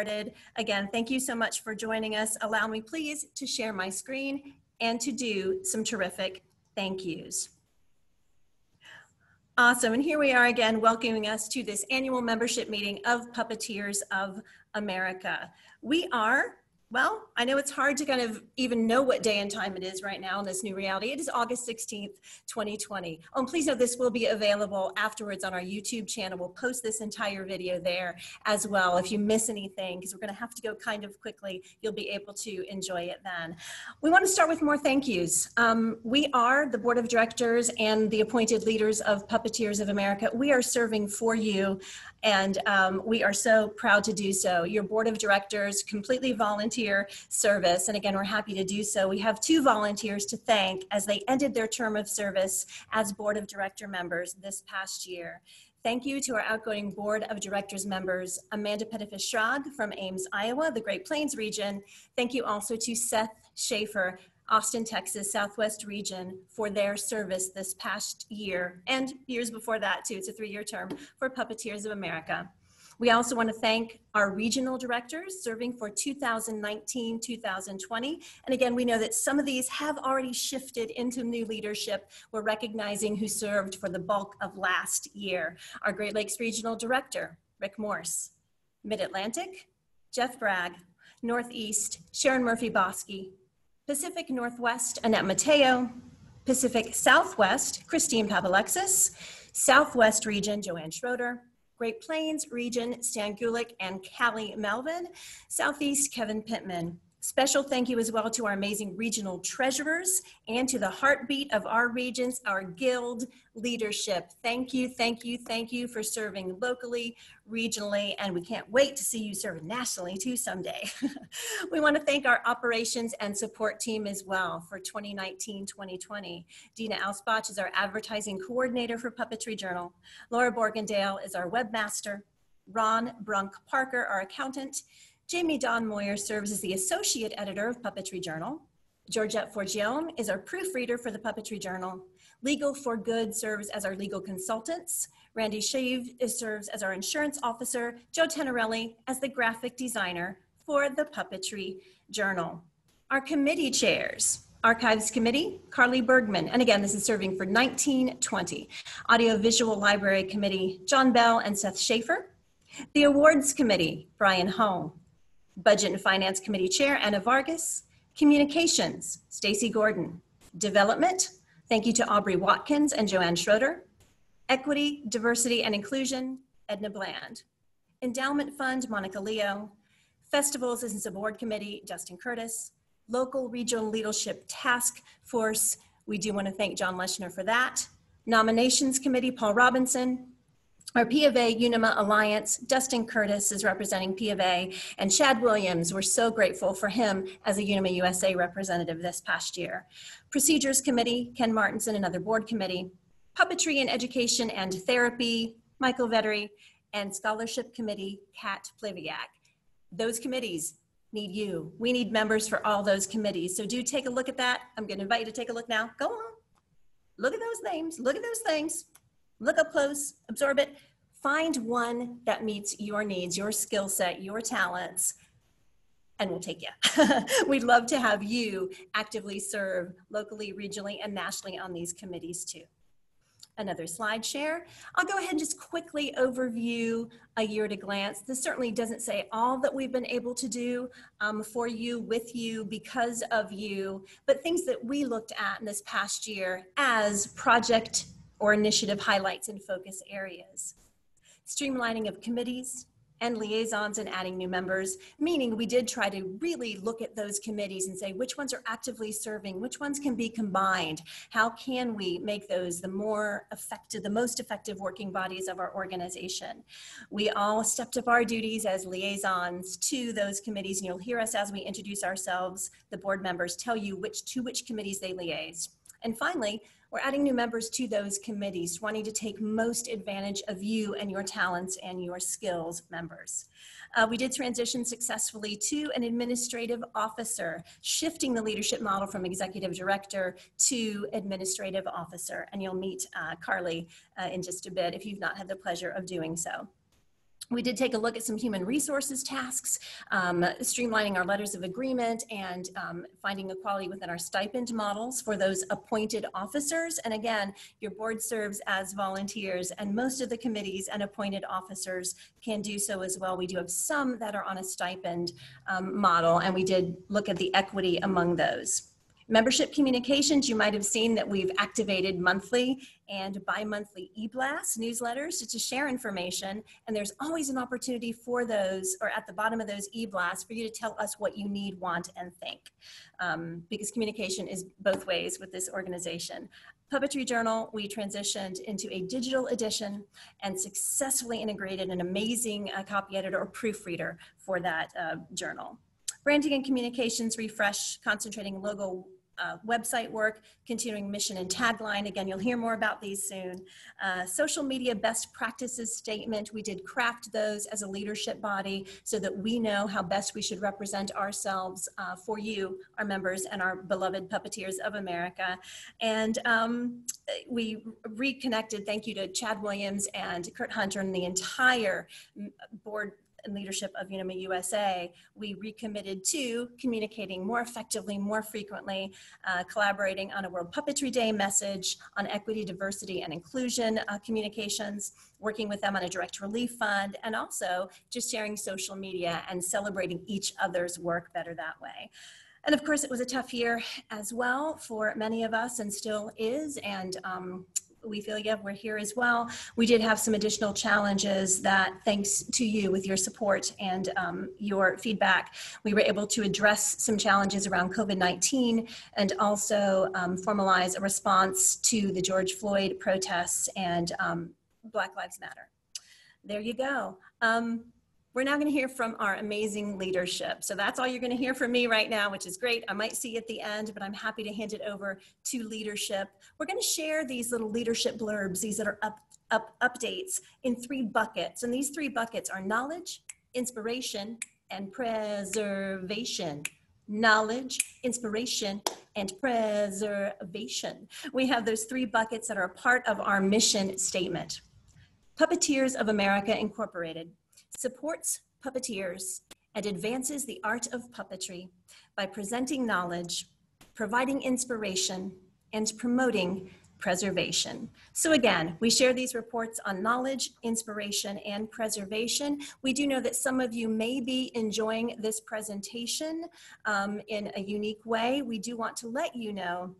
started. Again, thank you so much for joining us. Allow me please to share my screen and to do some terrific thank yous. Awesome, and here we are again welcoming us to this annual membership meeting of Puppeteers of America. We are well, I know it's hard to kind of even know what day and time it is right now in this new reality. It is August 16th, 2020. Oh, and please know this will be available afterwards on our YouTube channel. We'll post this entire video there as well. If you miss anything, because we're going to have to go kind of quickly, you'll be able to enjoy it then. We want to start with more thank yous. Um, we are the board of directors and the appointed leaders of Puppeteers of America. We are serving for you and um, we are so proud to do so. Your board of directors, completely volunteer service, and again, we're happy to do so. We have two volunteers to thank as they ended their term of service as board of director members this past year. Thank you to our outgoing Board of Directors members, Amanda Petefish-Schrag from Ames, Iowa, the Great Plains region. Thank you also to Seth Schaefer Austin, Texas, Southwest region for their service this past year and years before that too. It's a three-year term for Puppeteers of America. We also want to thank our regional directors serving for 2019 2020. And again, we know that some of these have already shifted into new leadership. We're recognizing who served for the bulk of last year. Our Great Lakes Regional Director, Rick Morse, Mid Atlantic, Jeff Bragg, Northeast, Sharon Murphy Bosky, Pacific Northwest, Annette Mateo, Pacific Southwest, Christine Papalexis, Southwest Region, Joanne Schroeder, Great Plains Region, Stan Gulick and Callie Melvin, Southeast, Kevin Pittman, Special thank you as well to our amazing regional treasurers and to the heartbeat of our regions, our guild leadership. Thank you, thank you, thank you for serving locally, regionally, and we can't wait to see you serve nationally too someday. we want to thank our operations and support team as well for 2019-2020. Dina Ausbach is our advertising coordinator for Puppetry Journal. Laura Borgendale is our webmaster. Ron Brunk Parker, our accountant. Jamie Don Moyer serves as the associate editor of Puppetry Journal. Georgette Forgione is our proofreader for the Puppetry Journal. Legal for Good serves as our legal consultants. Randy Shave serves as our insurance officer. Joe Tenorelli as the graphic designer for the Puppetry Journal. Our committee chairs. Archives Committee, Carly Bergman, and again, this is serving for 1920. Audiovisual Library Committee, John Bell and Seth Schaefer. The Awards Committee, Brian Home. Budget and Finance Committee Chair Anna Vargas, Communications, Stacy Gordon, Development, thank you to Aubrey Watkins and Joanne Schroeder, Equity, Diversity and Inclusion, Edna Bland, Endowment Fund, Monica Leo, Festivals Business Board Committee, Dustin Curtis, Local Regional Leadership Task Force, we do want to thank John Lechner for that, Nominations Committee, Paul Robinson, our P of A Unima Alliance, Dustin Curtis is representing P of A, and Chad Williams, we're so grateful for him as a Unima USA representative this past year. Procedures Committee, Ken Martinson, another board committee. Puppetry and Education and Therapy, Michael Vettery, and Scholarship Committee, Kat Pleviak. Those committees need you. We need members for all those committees. So do take a look at that. I'm going to invite you to take a look now. Go on. Look at those names. Look at those things look up close, absorb it, find one that meets your needs, your skill set, your talents, and we'll take you. We'd love to have you actively serve locally, regionally, and nationally on these committees too. Another slide share. I'll go ahead and just quickly overview a year at a glance. This certainly doesn't say all that we've been able to do um, for you, with you, because of you, but things that we looked at in this past year as project or initiative highlights and focus areas. Streamlining of committees and liaisons and adding new members, meaning we did try to really look at those committees and say which ones are actively serving, which ones can be combined, how can we make those the more effective, the most effective working bodies of our organization. We all stepped up our duties as liaisons to those committees and you'll hear us as we introduce ourselves, the board members tell you which to which committees they liaise. And finally, we're adding new members to those committees, wanting to take most advantage of you and your talents and your skills members. Uh, we did transition successfully to an administrative officer, shifting the leadership model from executive director to administrative officer. And you'll meet uh, Carly uh, in just a bit if you've not had the pleasure of doing so. We did take a look at some human resources tasks, um, streamlining our letters of agreement and um, finding equality within our stipend models for those appointed officers. And again, your board serves as volunteers and most of the committees and appointed officers can do so as well. We do have some that are on a stipend um, model and we did look at the equity among those. Membership communications, you might have seen that we've activated monthly and bi-monthly e-blasts, newsletters to share information. And there's always an opportunity for those, or at the bottom of those e-blasts, for you to tell us what you need, want, and think. Um, because communication is both ways with this organization. Puppetry Journal, we transitioned into a digital edition and successfully integrated an amazing uh, copy editor or proofreader for that uh, journal. Branding and communications refresh, concentrating logo uh, website work, continuing mission and tagline. Again, you'll hear more about these soon. Uh, social media best practices statement. We did craft those as a leadership body so that we know how best we should represent ourselves uh, for you, our members, and our beloved puppeteers of America. And um, we reconnected, thank you to Chad Williams and Kurt Hunter and the entire board and leadership of Unima USA, we recommitted to communicating more effectively, more frequently, uh, collaborating on a World Puppetry Day message, on equity, diversity, and inclusion uh, communications, working with them on a direct relief fund, and also just sharing social media and celebrating each other's work better that way. And of course, it was a tough year as well for many of us and still is. And um, we feel yeah we're here as well. We did have some additional challenges that thanks to you with your support and um, your feedback we were able to address some challenges around covid-19 and also um, formalize a response to the george floyd protests and um, black lives matter. There you go. Um, we're now going to hear from our amazing leadership. So that's all you're going to hear from me right now, which is great. I might see you at the end, but I'm happy to hand it over to leadership. We're going to share these little leadership blurbs, these that are up, up updates in three buckets. And these three buckets are knowledge, inspiration, and preservation knowledge, inspiration, and preservation. We have those three buckets that are a part of our mission statement. Puppeteers of America Incorporated supports puppeteers and advances the art of puppetry by presenting knowledge, providing inspiration, and promoting preservation. So again, we share these reports on knowledge, inspiration, and preservation. We do know that some of you may be enjoying this presentation um, in a unique way. We do want to let you know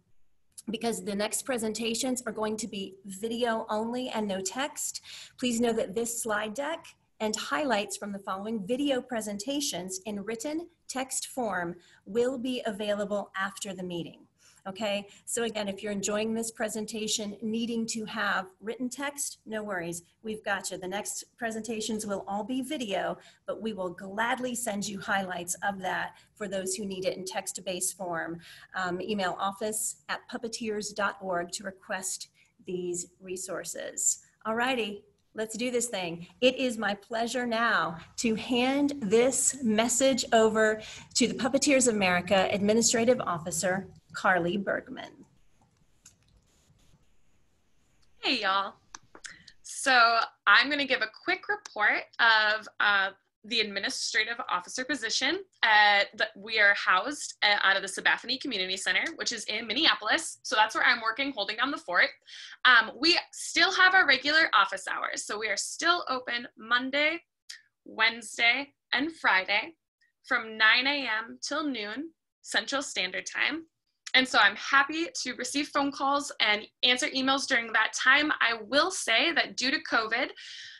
because the next presentations are going to be video only and no text. Please know that this slide deck and highlights from the following video presentations in written text form will be available after the meeting. Okay, so again, if you're enjoying this presentation, needing to have written text, no worries, we've got you. The next presentations will all be video, but we will gladly send you highlights of that for those who need it in text-based form. Um, email office at puppeteers.org to request these resources. All righty, Let's do this thing. It is my pleasure now to hand this message over to the Puppeteers of America Administrative Officer, Carly Bergman. Hey, y'all. So I'm going to give a quick report of uh, the administrative officer position at the, we are housed at, out of the Sabathani Community Center, which is in Minneapolis. So that's where I'm working, holding down the fort. Um, we still have our regular office hours. So we are still open Monday, Wednesday, and Friday from 9 a.m. till noon Central Standard Time. And so I'm happy to receive phone calls and answer emails during that time. I will say that due to COVID,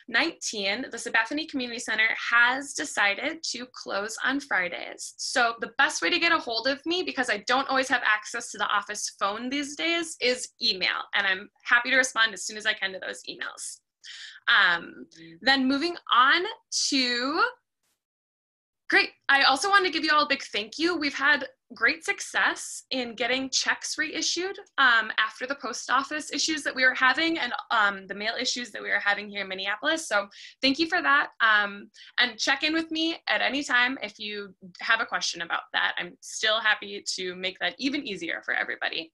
19, the Sabathani Community Center has decided to close on Fridays. So the best way to get a hold of me, because I don't always have access to the office phone these days, is email. And I'm happy to respond as soon as I can to those emails. Um, then moving on to Great. I also want to give you all a big thank you. We've had great success in getting checks reissued um, after the post office issues that we were having and um, the mail issues that we were having here in Minneapolis. So thank you for that. Um, and check in with me at any time if you have a question about that. I'm still happy to make that even easier for everybody.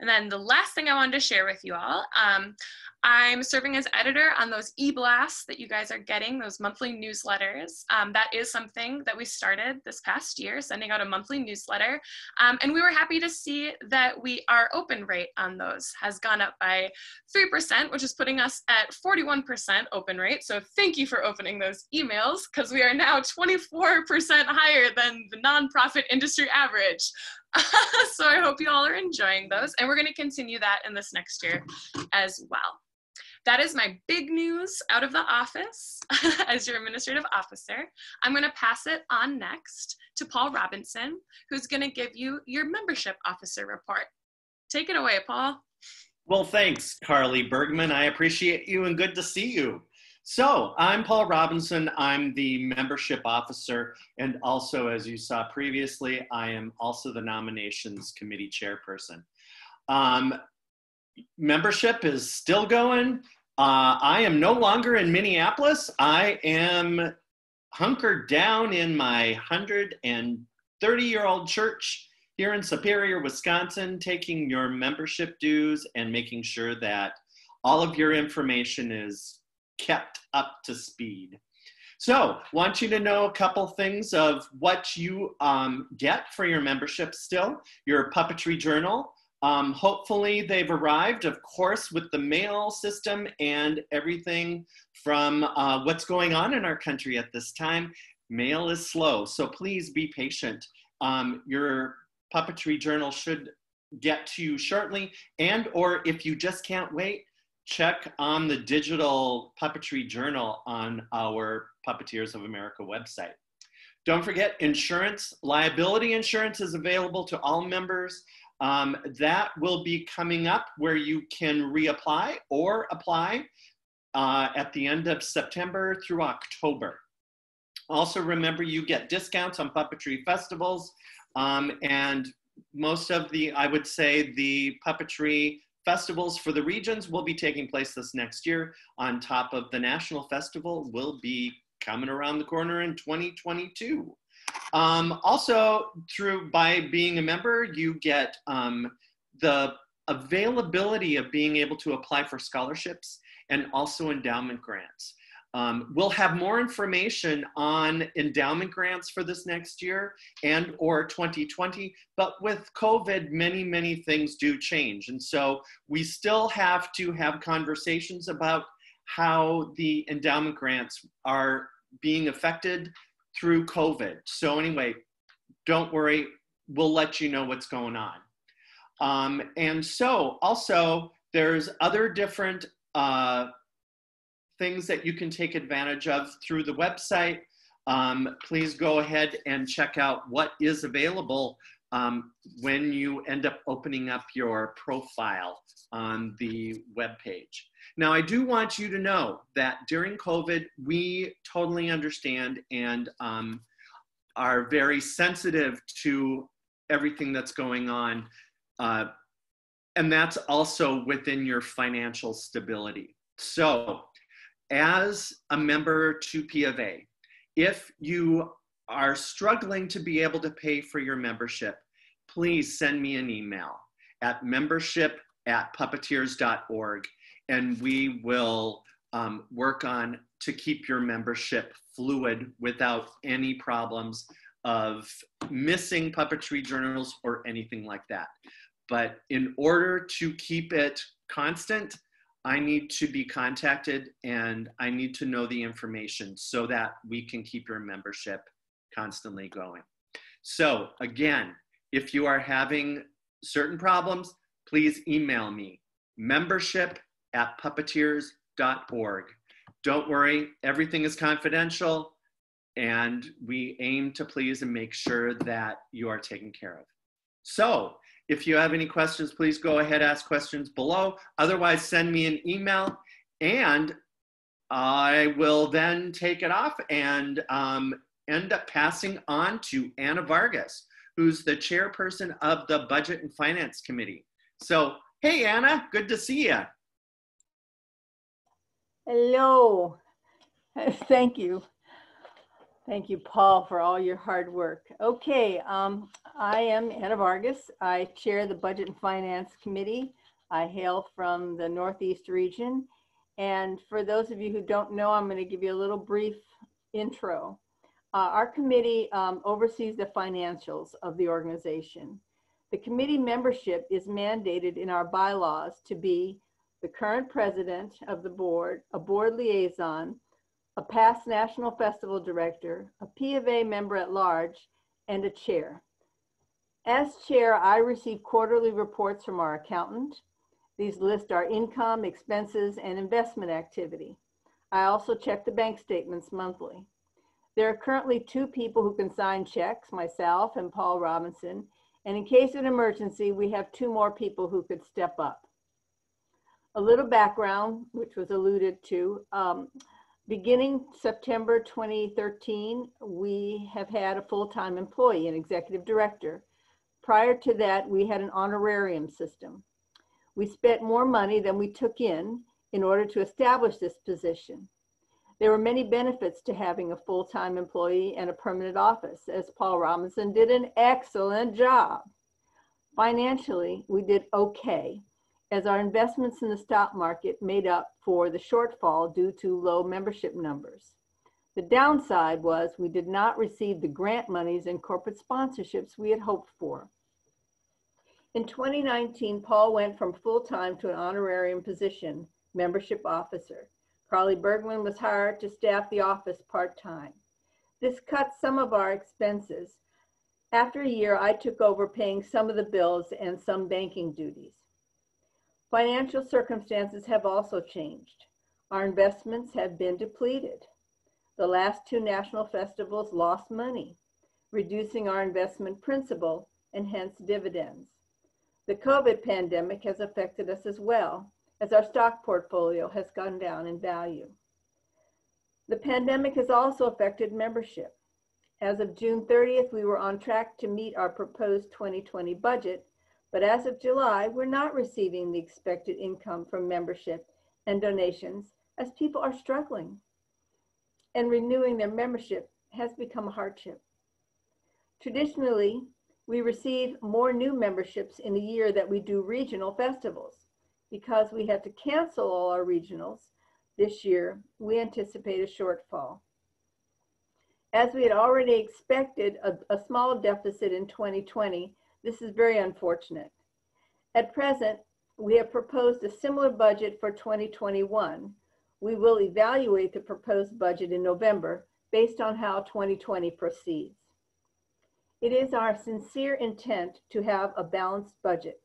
And then the last thing I wanted to share with you all, um, I'm serving as editor on those e-blasts that you guys are getting, those monthly newsletters. Um, that is something that we started this past year, sending out a monthly newsletter. Um, and we were happy to see that we our open rate on those has gone up by 3%, which is putting us at 41% open rate. So thank you for opening those emails because we are now 24% higher than the nonprofit industry average. so I hope you all are enjoying those. And we're going to continue that in this next year as well that is my big news out of the office as your administrative officer. I'm going to pass it on next to Paul Robinson, who's going to give you your membership officer report. Take it away, Paul. Well, thanks, Carly Bergman. I appreciate you and good to see you. So, I'm Paul Robinson. I'm the membership officer, and also, as you saw previously, I am also the nominations committee chairperson. Um, membership is still going. Uh, I am no longer in Minneapolis. I am hunkered down in my 130 year old church here in Superior, Wisconsin, taking your membership dues and making sure that all of your information is kept up to speed. So, want you to know a couple things of what you um, get for your membership still. Your puppetry journal, um, hopefully they've arrived, of course, with the mail system and everything from uh, what's going on in our country at this time. Mail is slow, so please be patient. Um, your puppetry journal should get to you shortly, and or if you just can't wait, check on the digital puppetry journal on our Puppeteers of America website. Don't forget, insurance, liability insurance is available to all members. Um, that will be coming up where you can reapply or apply uh, at the end of September through October. Also remember you get discounts on puppetry festivals um, and most of the, I would say the puppetry festivals for the regions will be taking place this next year on top of the national festival will be coming around the corner in 2022. Um, also, through by being a member, you get um, the availability of being able to apply for scholarships and also endowment grants. Um, we'll have more information on endowment grants for this next year and or 2020, but with COVID, many, many things do change. And so we still have to have conversations about how the endowment grants are being affected through COVID. So anyway, don't worry, we'll let you know what's going on. Um, and so also there's other different uh, things that you can take advantage of through the website. Um, please go ahead and check out what is available um, when you end up opening up your profile on the web page. Now, I do want you to know that during COVID, we totally understand and um, are very sensitive to everything that's going on. Uh, and that's also within your financial stability. So, as a member to P of A, if you are struggling to be able to pay for your membership, please send me an email at membership at puppeteers.org and we will um, work on to keep your membership fluid without any problems of missing puppetry journals or anything like that. But in order to keep it constant, I need to be contacted and I need to know the information so that we can keep your membership constantly going. So again, if you are having certain problems, please email me membership at puppeteers.org. Don't worry, everything is confidential, and we aim to please and make sure that you are taken care of. So, if you have any questions, please go ahead, ask questions below. Otherwise, send me an email, and I will then take it off and um, end up passing on to Anna Vargas, who's the chairperson of the Budget and Finance Committee. So, hey, Anna, good to see you. Hello. Thank you. Thank you, Paul, for all your hard work. Okay, um, I am Anna Vargas. I chair the Budget and Finance Committee. I hail from the Northeast region. And for those of you who don't know, I'm going to give you a little brief intro. Uh, our committee um, oversees the financials of the organization. The committee membership is mandated in our bylaws to be the current president of the board, a board liaison, a past National Festival director, a P of A member at large, and a chair. As chair, I receive quarterly reports from our accountant. These list our income, expenses, and investment activity. I also check the bank statements monthly. There are currently two people who can sign checks, myself and Paul Robinson, and in case of an emergency, we have two more people who could step up. A little background, which was alluded to. Um, beginning September 2013, we have had a full-time employee, an executive director. Prior to that, we had an honorarium system. We spent more money than we took in in order to establish this position. There were many benefits to having a full-time employee and a permanent office, as Paul Robinson did an excellent job. Financially, we did okay, as our investments in the stock market made up for the shortfall due to low membership numbers. The downside was we did not receive the grant monies and corporate sponsorships we had hoped for. In 2019, Paul went from full-time to an honorarium position, membership officer. Carly Bergman was hired to staff the office part-time. This cut some of our expenses. After a year, I took over paying some of the bills and some banking duties. Financial circumstances have also changed. Our investments have been depleted. The last two national festivals lost money, reducing our investment principal and hence dividends. The COVID pandemic has affected us as well, as our stock portfolio has gone down in value. The pandemic has also affected membership. As of June 30th, we were on track to meet our proposed 2020 budget, but as of July, we're not receiving the expected income from membership and donations as people are struggling. And renewing their membership has become a hardship. Traditionally, we receive more new memberships in the year that we do regional festivals because we had to cancel all our regionals this year, we anticipate a shortfall. As we had already expected a, a, small deficit in 2020, this is very unfortunate. At present, we have proposed a similar budget for 2021. We will evaluate the proposed budget in November based on how 2020 proceeds. It is our sincere intent to have a balanced budget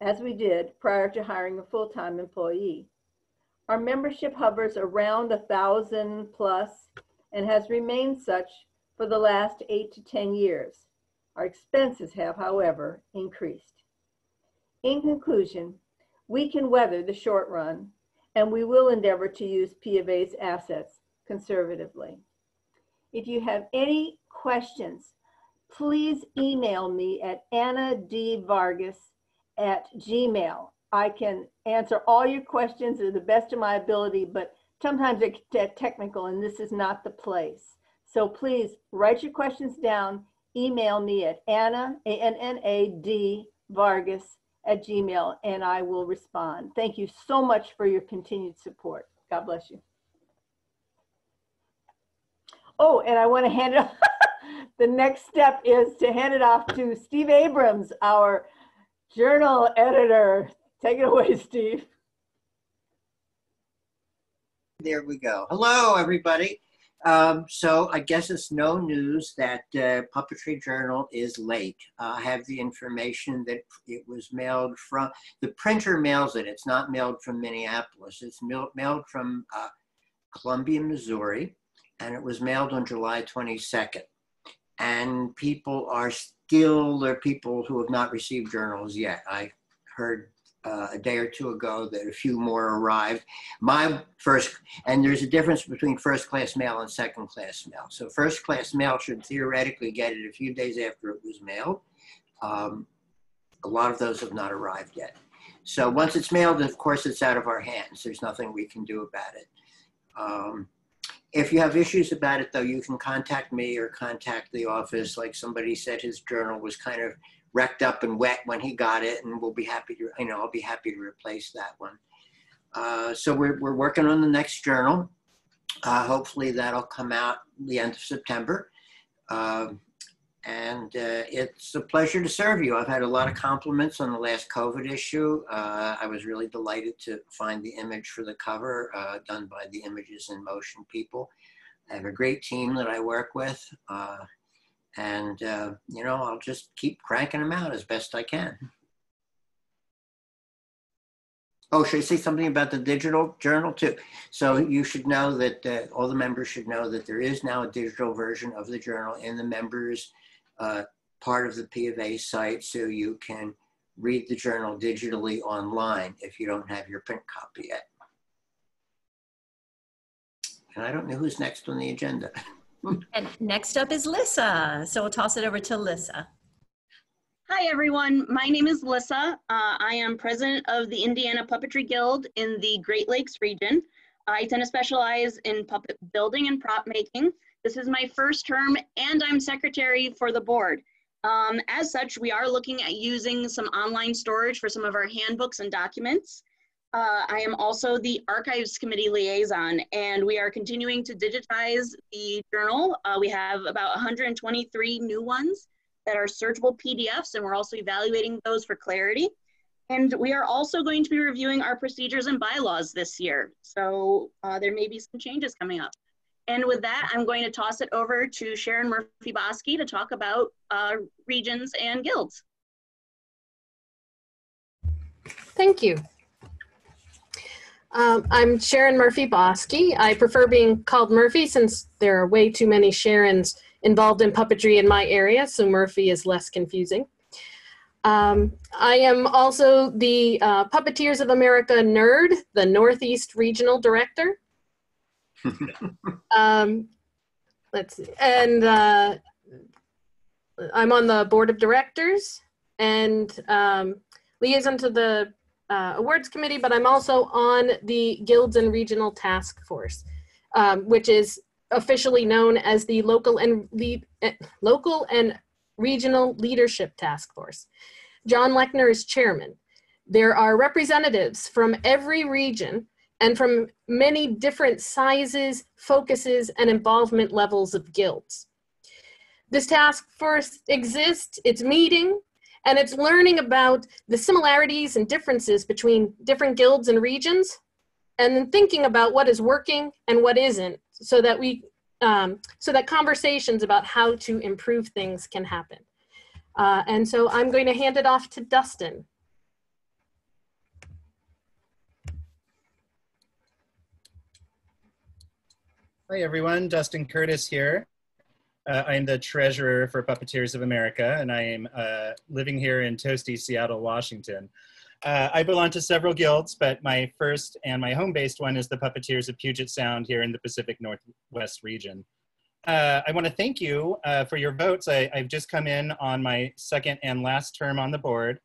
as we did prior to hiring a full-time employee. Our membership hovers around a thousand plus and has remained such for the last eight to 10 years. Our expenses have, however, increased. In conclusion, we can weather the short run and we will endeavor to use P of A's assets conservatively. If you have any questions, please email me at Anna D. Vargas at Gmail. I can answer all your questions to the best of my ability, but sometimes it's technical and this is not the place. So please write your questions down, email me at Anna, A-N-N-A-D, Vargas at Gmail, and I will respond. Thank you so much for your continued support. God bless you. Oh, and I want to hand it off. the next step is to hand it off to Steve Abrams, our Journal editor. Take it away, Steve. There we go. Hello, everybody. Um, so I guess it's no news that uh, Puppetry Journal is late. Uh, I have the information that it was mailed from, the printer mails it. It's not mailed from Minneapolis. It's mailed, mailed from uh, Columbia, Missouri, and it was mailed on July 22nd. And people are still there are people who have not received journals yet. I heard uh, a day or two ago that a few more arrived. My first, and there's a difference between first class mail and second class mail. So first class mail should theoretically get it a few days after it was mailed. Um, a lot of those have not arrived yet. So once it's mailed, of course, it's out of our hands. There's nothing we can do about it. Um, if you have issues about it, though, you can contact me or contact the office. Like somebody said, his journal was kind of wrecked up and wet when he got it, and we'll be happy to, you know, I'll be happy to replace that one. Uh, so we're, we're working on the next journal. Uh, hopefully that'll come out the end of September. Um, and uh, it's a pleasure to serve you. I've had a lot of compliments on the last COVID issue. Uh, I was really delighted to find the image for the cover uh, done by the Images in Motion people. I have a great team that I work with. Uh, and, uh, you know, I'll just keep cranking them out as best I can. Oh, should I say something about the digital journal too? So you should know that uh, all the members should know that there is now a digital version of the journal in the members uh, part of the P of A site, so you can read the journal digitally online if you don't have your print copy yet. And I don't know who's next on the agenda. And next up is Lissa. So we'll toss it over to Lissa. Hi, everyone. My name is Lissa. Uh, I am president of the Indiana Puppetry Guild in the Great Lakes region. I tend to specialize in puppet building and prop making. This is my first term, and I'm secretary for the board. Um, as such, we are looking at using some online storage for some of our handbooks and documents. Uh, I am also the Archives Committee liaison, and we are continuing to digitize the journal. Uh, we have about 123 new ones that are searchable PDFs, and we're also evaluating those for clarity. And we are also going to be reviewing our procedures and bylaws this year. So uh, there may be some changes coming up. And with that, I'm going to toss it over to Sharon Murphy Bosky to talk about uh, regions and guilds. Thank you. Um, I'm Sharon Murphy Bosky. I prefer being called Murphy since there are way too many Sharons involved in puppetry in my area, so Murphy is less confusing. Um, I am also the uh, Puppeteers of America NERD, the Northeast Regional Director. um, let's see. And uh, I'm on the board of directors and um, liaison to the uh, awards committee, but I'm also on the guilds and regional task force, um, which is officially known as the local and lead, eh, local and regional leadership task force. John Lechner is chairman. There are representatives from every region and from many different sizes, focuses, and involvement levels of guilds. This task force exists, it's meeting, and it's learning about the similarities and differences between different guilds and regions, and then thinking about what is working and what isn't, so that we, um, so that conversations about how to improve things can happen. Uh, and so I'm going to hand it off to Dustin. Hi everyone, Dustin Curtis here. Uh, I'm the treasurer for Puppeteers of America, and I am uh, living here in toasty Seattle, Washington. Uh, I belong to several guilds, but my first and my home-based one is the Puppeteers of Puget Sound here in the Pacific Northwest region. Uh, I want to thank you uh, for your votes. I, have just come in on my second and last term on the board.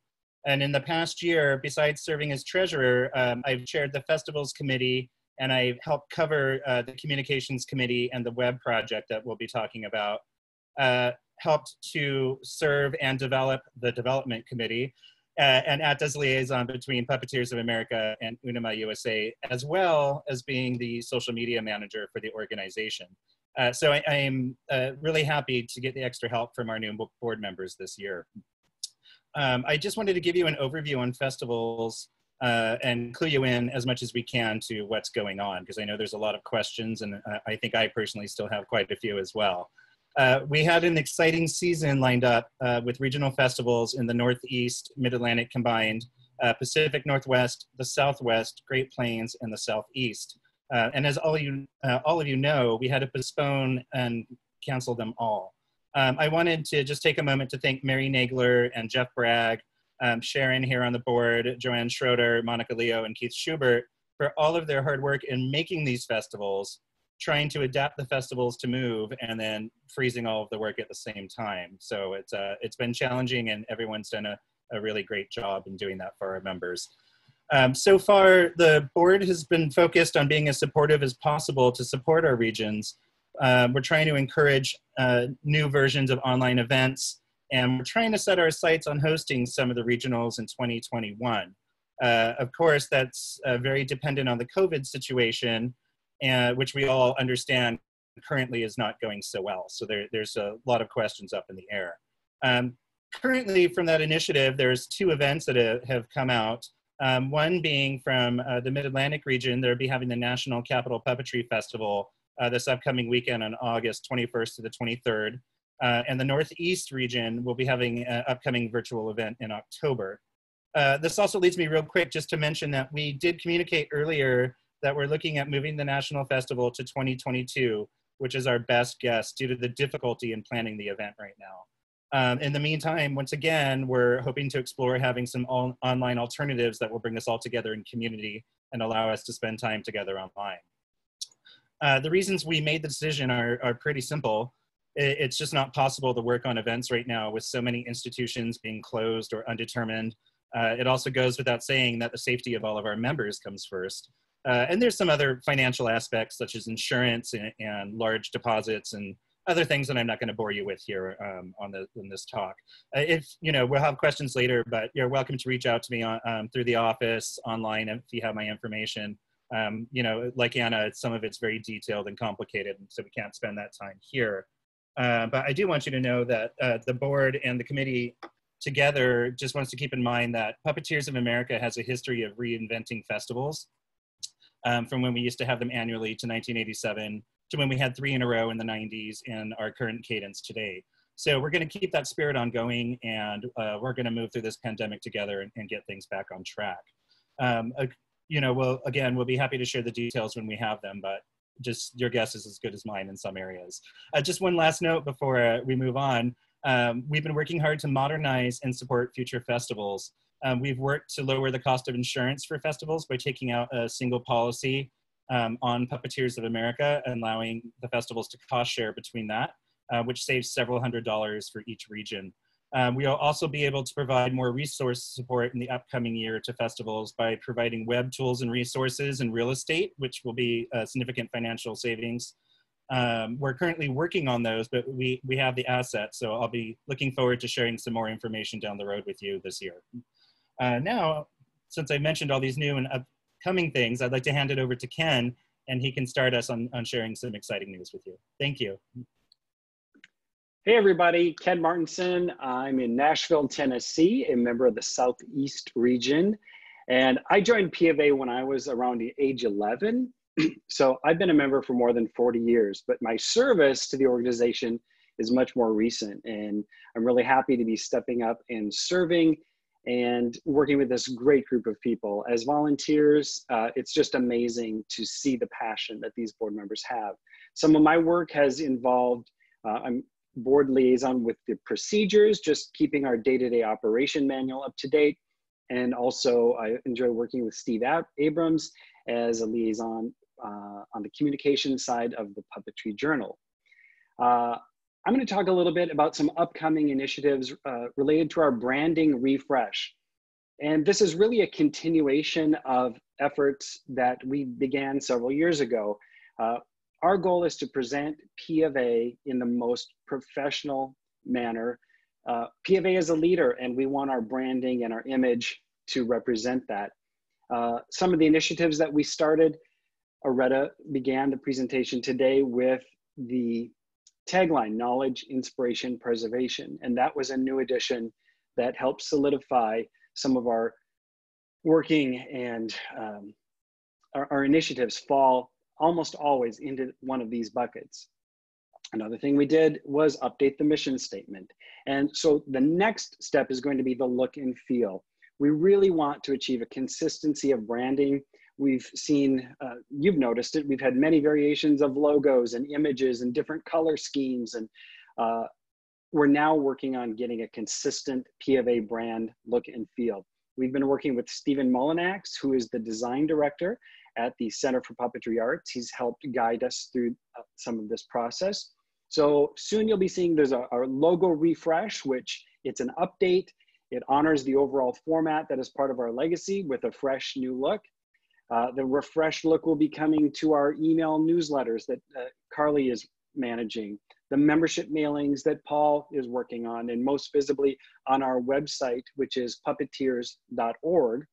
And in the past year, besides serving as treasurer, um, I've chaired the festivals committee and I've helped cover uh, the communications committee and the web project that we'll be talking about. Uh, helped to serve and develop the development committee uh, and act as liaison between Puppeteers of America and Unima USA, as well as being the social media manager for the organization. Uh, so I, am uh, really happy to get the extra help from our new board members this year. Um, I just wanted to give you an overview on festivals uh, and clue you in as much as we can to what's going on because I know there's a lot of questions and uh, I think I personally still have quite a few as well. Uh, we had an exciting season lined up uh, with regional festivals in the Northeast, Mid-Atlantic combined, uh, Pacific Northwest, the Southwest, Great Plains, and the Southeast. Uh, and as all, you, all of you know, we had to postpone and cancel them all. Um, I wanted to just take a moment to thank Mary Nagler and Jeff Bragg um, Sharon here on the board, Joanne Schroeder, Monica Leo, and Keith Schubert for all of their hard work in making these festivals, trying to adapt the festivals to move, and then freezing all of the work at the same time. So it's, uh, it's been challenging, and everyone's done a, a really great job in doing that for our members. Um, so far, the board has been focused on being as supportive as possible to support our regions. Uh, we're trying to encourage uh, new versions of online events, And we're trying to set our sights on hosting some of the regionals in 2021. Uh, of course, that's uh, very dependent on the COVID situation, and, which we all understand currently is not going so well. So there, there's a lot of questions up in the air. Um, currently, from that initiative, there's two events that have come out. Um, one being from uh, the Mid-Atlantic region, they'll be having the National Capital Puppetry Festival uh, this upcoming weekend on August 21st to the 23rd. Uh, and the Northeast region will be having an upcoming virtual event in October. Uh, this also leads me real quick just to mention that we did communicate earlier that we're looking at moving the National Festival to 2022, which is our best guess due to the difficulty in planning the event right now. Um, in the meantime, once again, we're hoping to explore having some all online alternatives that will bring us all together in community and allow us to spend time together online. Uh, the reasons we made the decision are, are pretty simple. It, it's just not possible to work on events right now with so many institutions being closed or undetermined. Uh, it also goes without saying that the safety of all of our members comes first. Uh, and there's some other financial aspects such as insurance and, and large deposits and other things that I'm not going to bore you with here um, on the in this talk. Uh, if you know, we'll have questions later, but you're welcome to reach out to me on, um, through the office, online, if you have my information. Um, you know, like Anna, some of it's very detailed and complicated, so we can't spend that time here. Uh, but I do want you to know that uh, the board and the committee together just wants to keep in mind that Puppeteers of America has a history of reinventing festivals. Um, from when we used to have them annually to 1987 to when we had three in a row in the 90s and our current cadence today. So we're going to keep that spirit ongoing and uh, we're going to move through this pandemic together and, and get things back on track. Um, uh, you know, well, again, we'll be happy to share the details when we have them, but just your guess is as good as mine in some areas. Uh, just one last note before uh, we move on. Um, we've been working hard to modernize and support future festivals. Um, we've worked to lower the cost of insurance for festivals by taking out a single policy um, on Puppeteers of America and allowing the festivals to cost share between that, uh, which saves several hundred dollars for each region. Um, we'll also be able to provide more resource support in the upcoming year to festivals by providing web tools and resources and real estate, which will be a significant financial savings. Um, we're currently working on those, but we, we have the assets, so I'll be looking forward to sharing some more information down the road with you this year. Uh, now, since I mentioned all these new and upcoming things, I'd like to hand it over to Ken, and he can start us on, on sharing some exciting news with you. Thank you. Hey everybody, Ken Martinson. I'm in Nashville, Tennessee, a member of the Southeast region. And I joined P of A when I was around the age 11. so I've been a member for more than 40 years, but my service to the organization is much more recent. And I'm really happy to be stepping up and serving and working with this great group of people. As volunteers, uh, it's just amazing to see the passion that these board members have. Some of my work has involved, uh, I'm board liaison with the procedures, just keeping our day-to-day -day operation manual up to date. And also I enjoy working with Steve Ab Abrams as a liaison uh, on the communication side of the Puppetry Journal. Uh, I'm gonna talk a little bit about some upcoming initiatives uh, related to our branding refresh. And this is really a continuation of efforts that we began several years ago. Our goal is to present P of A in the most professional manner. Uh, P of A is a leader and we want our branding and our image to represent that. Uh, some of the initiatives that we started, Aretta began the presentation today with the tagline, knowledge, inspiration, preservation. And that was a new addition that helped solidify some of our working and um, our, our initiatives fall almost always into one of these buckets. Another thing we did was update the mission statement. And so the next step is going to be the look and feel. We really want to achieve a consistency of branding. We've seen, uh, you've noticed it, we've had many variations of logos and images and different color schemes. And uh, we're now working on getting a consistent P of A brand look and feel. We've been working with Stephen Mullinax, who is the design director, at the Center for Puppetry Arts. He's helped guide us through uh, some of this process. So soon you'll be seeing there's a, a, logo refresh, which it's an update. It honors the overall format that is part of our legacy with a fresh new look. Uh, the refreshed look will be coming to our email newsletters that uh, Carly is managing. the membership mailings that Paul is working on, and most visibly on our website, which is puppeteers.org.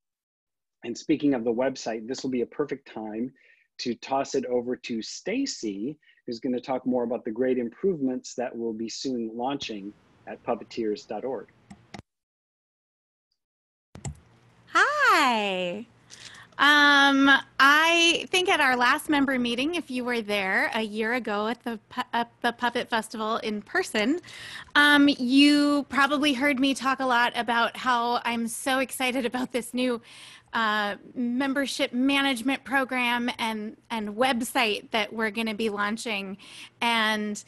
And speaking of the website, this will be a perfect time to toss it over to Stacy, who's going to talk more about the great improvements that will be soon launching at puppeteers.org. Hi. Um, I think at our last member meeting, if you were there a year ago at the at the Puppet Festival in person, um, you probably heard me talk a lot about how I'm so excited about this new uh, membership management program and and website that we're going to be launching, and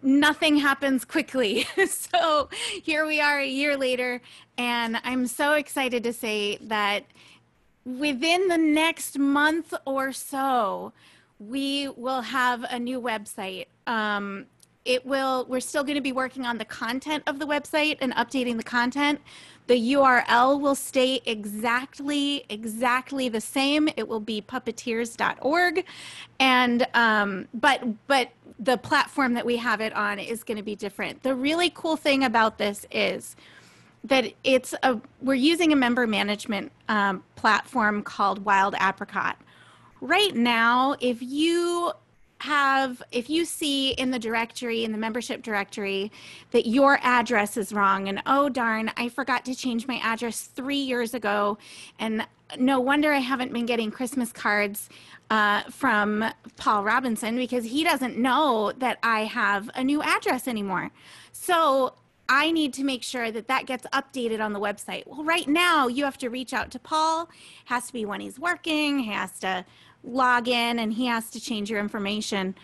nothing happens quickly. so here we are a year later, and I'm so excited to say that within the next month or so, we will have a new website. Um, it will, we're still going to be working on the content of the website and updating the content. The URL will stay exactly, exactly the same. It will be puppeteers.org. And, um, but, but the platform that we have it on is going to be different. The really cool thing about this is, that it's a we're using a member management um, platform called Wild Apricot. Right now, if you have if you see in the directory in the membership directory that your address is wrong and oh darn i forgot to change my address three years ago and no wonder i haven't been getting christmas cards uh, from paul robinson because he doesn't know that i have a new address anymore so I need to make sure that that gets updated on the website. Well, right now you have to reach out to Paul. Has to be when he's working. He has to log in and he has to change your information.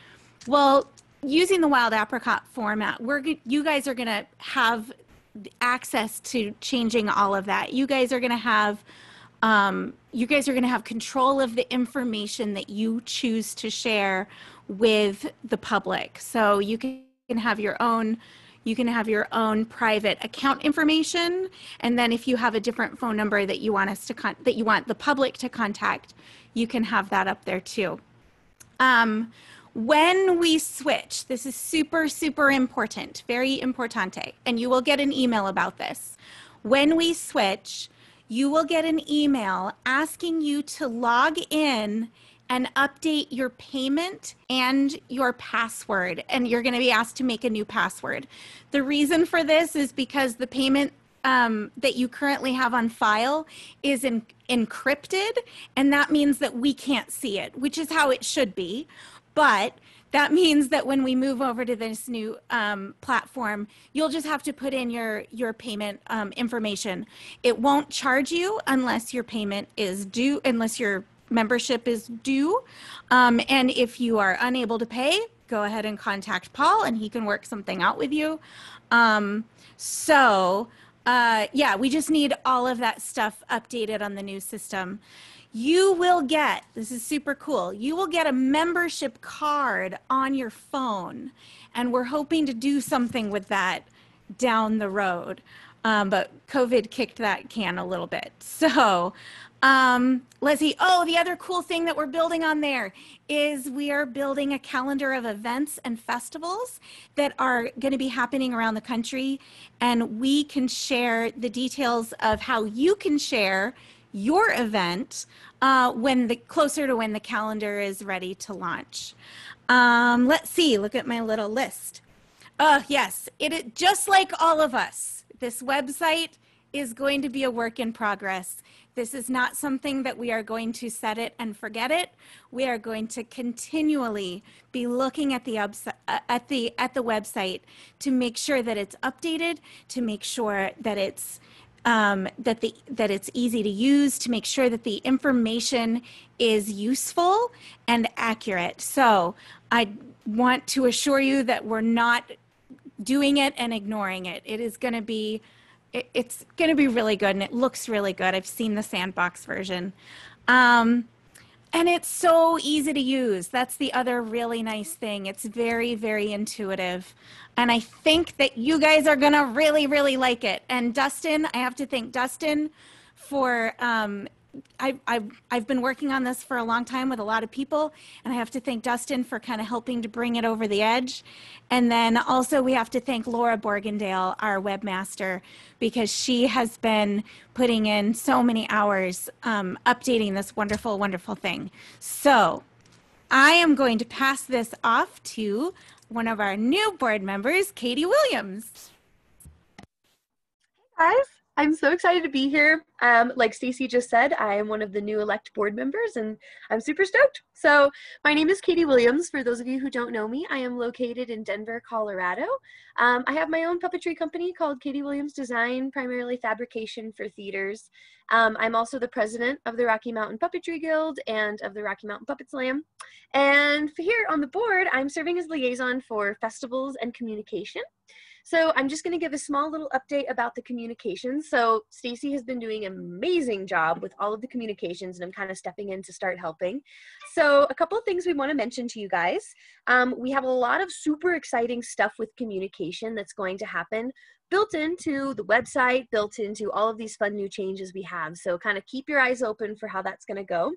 Well, using the Wild Apricot format, we're you guys are going to have access to changing all of that. You guys are going to have um, you guys are going to have control of the information that you choose to share with the public. So you can have your own you can have your own private account information and then if you have a different phone number that you want us to con- that you want the public to contact you can have that up there too. Um, when we switch this is super super important very importante and you will get an email about this. When we switch you will get an email asking you to log in and update your payment and your password. And you're going to be asked to make a new password. The reason for this is because the payment um, that you currently have on file is in, encrypted, and that means that we can't see it, which is how it should be. But that means that when we move over to this new um, platform, you'll just have to put in your your payment um, information. It won't charge you unless your payment is due, unless your membership is due. Um, and if you are unable to pay, go ahead and contact Paul and he can work something out with you. Um, so, uh, yeah, we just need all of that stuff updated on the new system. You will get, this is super cool, you will get a membership card on your phone. And we're hoping to do something with that down the road. Um, but COVID kicked that can a little bit. So, um, Leslie, oh, the other cool thing that we're building on there is we are building a calendar of events and festivals that are going to be happening around the country. And we can share the details of how you can share your event uh, when the closer to when the calendar is ready to launch. Um, let's see, look at my little list. Uh, yes, it just like all of us, this website is going to be a work in progress. This is not something that we are going to set it and forget it. We are going to continually be looking at the uh, at the at the website to make sure that it's updated, to make sure that it's um, that the that it's easy to use, to make sure that the information is useful and accurate. So I want to assure you that we're not doing it and ignoring it. It is going to be it, it's going to be really good and it looks really good. I've seen the sandbox version. Um, and it's so easy to use. That's the other really nice thing. It's very, very intuitive. And I think that you guys are going to really, really like it. And Dustin, I have to thank Dustin for um, I, I've, I've been working on this for a long time with a lot of people, and I have to thank Dustin for kind of helping to bring it over the edge. And then also, we have to thank Laura Borgendale, our webmaster, because she has been putting in so many hours um, updating this wonderful, wonderful thing. So, I am going to pass this off to one of our new board members, Katie Williams. Hey, guys. I'm so excited to be here. Um, like Stacy just said, I am one of the new elect board members and I'm super stoked. So my name is Katie Williams. For those of you who don't know me, I am located in Denver, Colorado. Um, I have my own puppetry company called Katie Williams Design, primarily fabrication for theaters. Um, I'm also the president of the Rocky Mountain Puppetry Guild and of the Rocky Mountain Puppet Slam. And here on the board, I'm serving as liaison for festivals and communication. So I'm just going to give a small little update about the communications. So Stacy has been doing an amazing job with all of the communications and I'm kind of stepping in to start helping. So a couple of things we want to mention to you guys. Um, we have a lot of super exciting stuff with communication that's going to happen built into the website, built into all of these fun new changes we have. So kind of keep your eyes open for how that's going to go.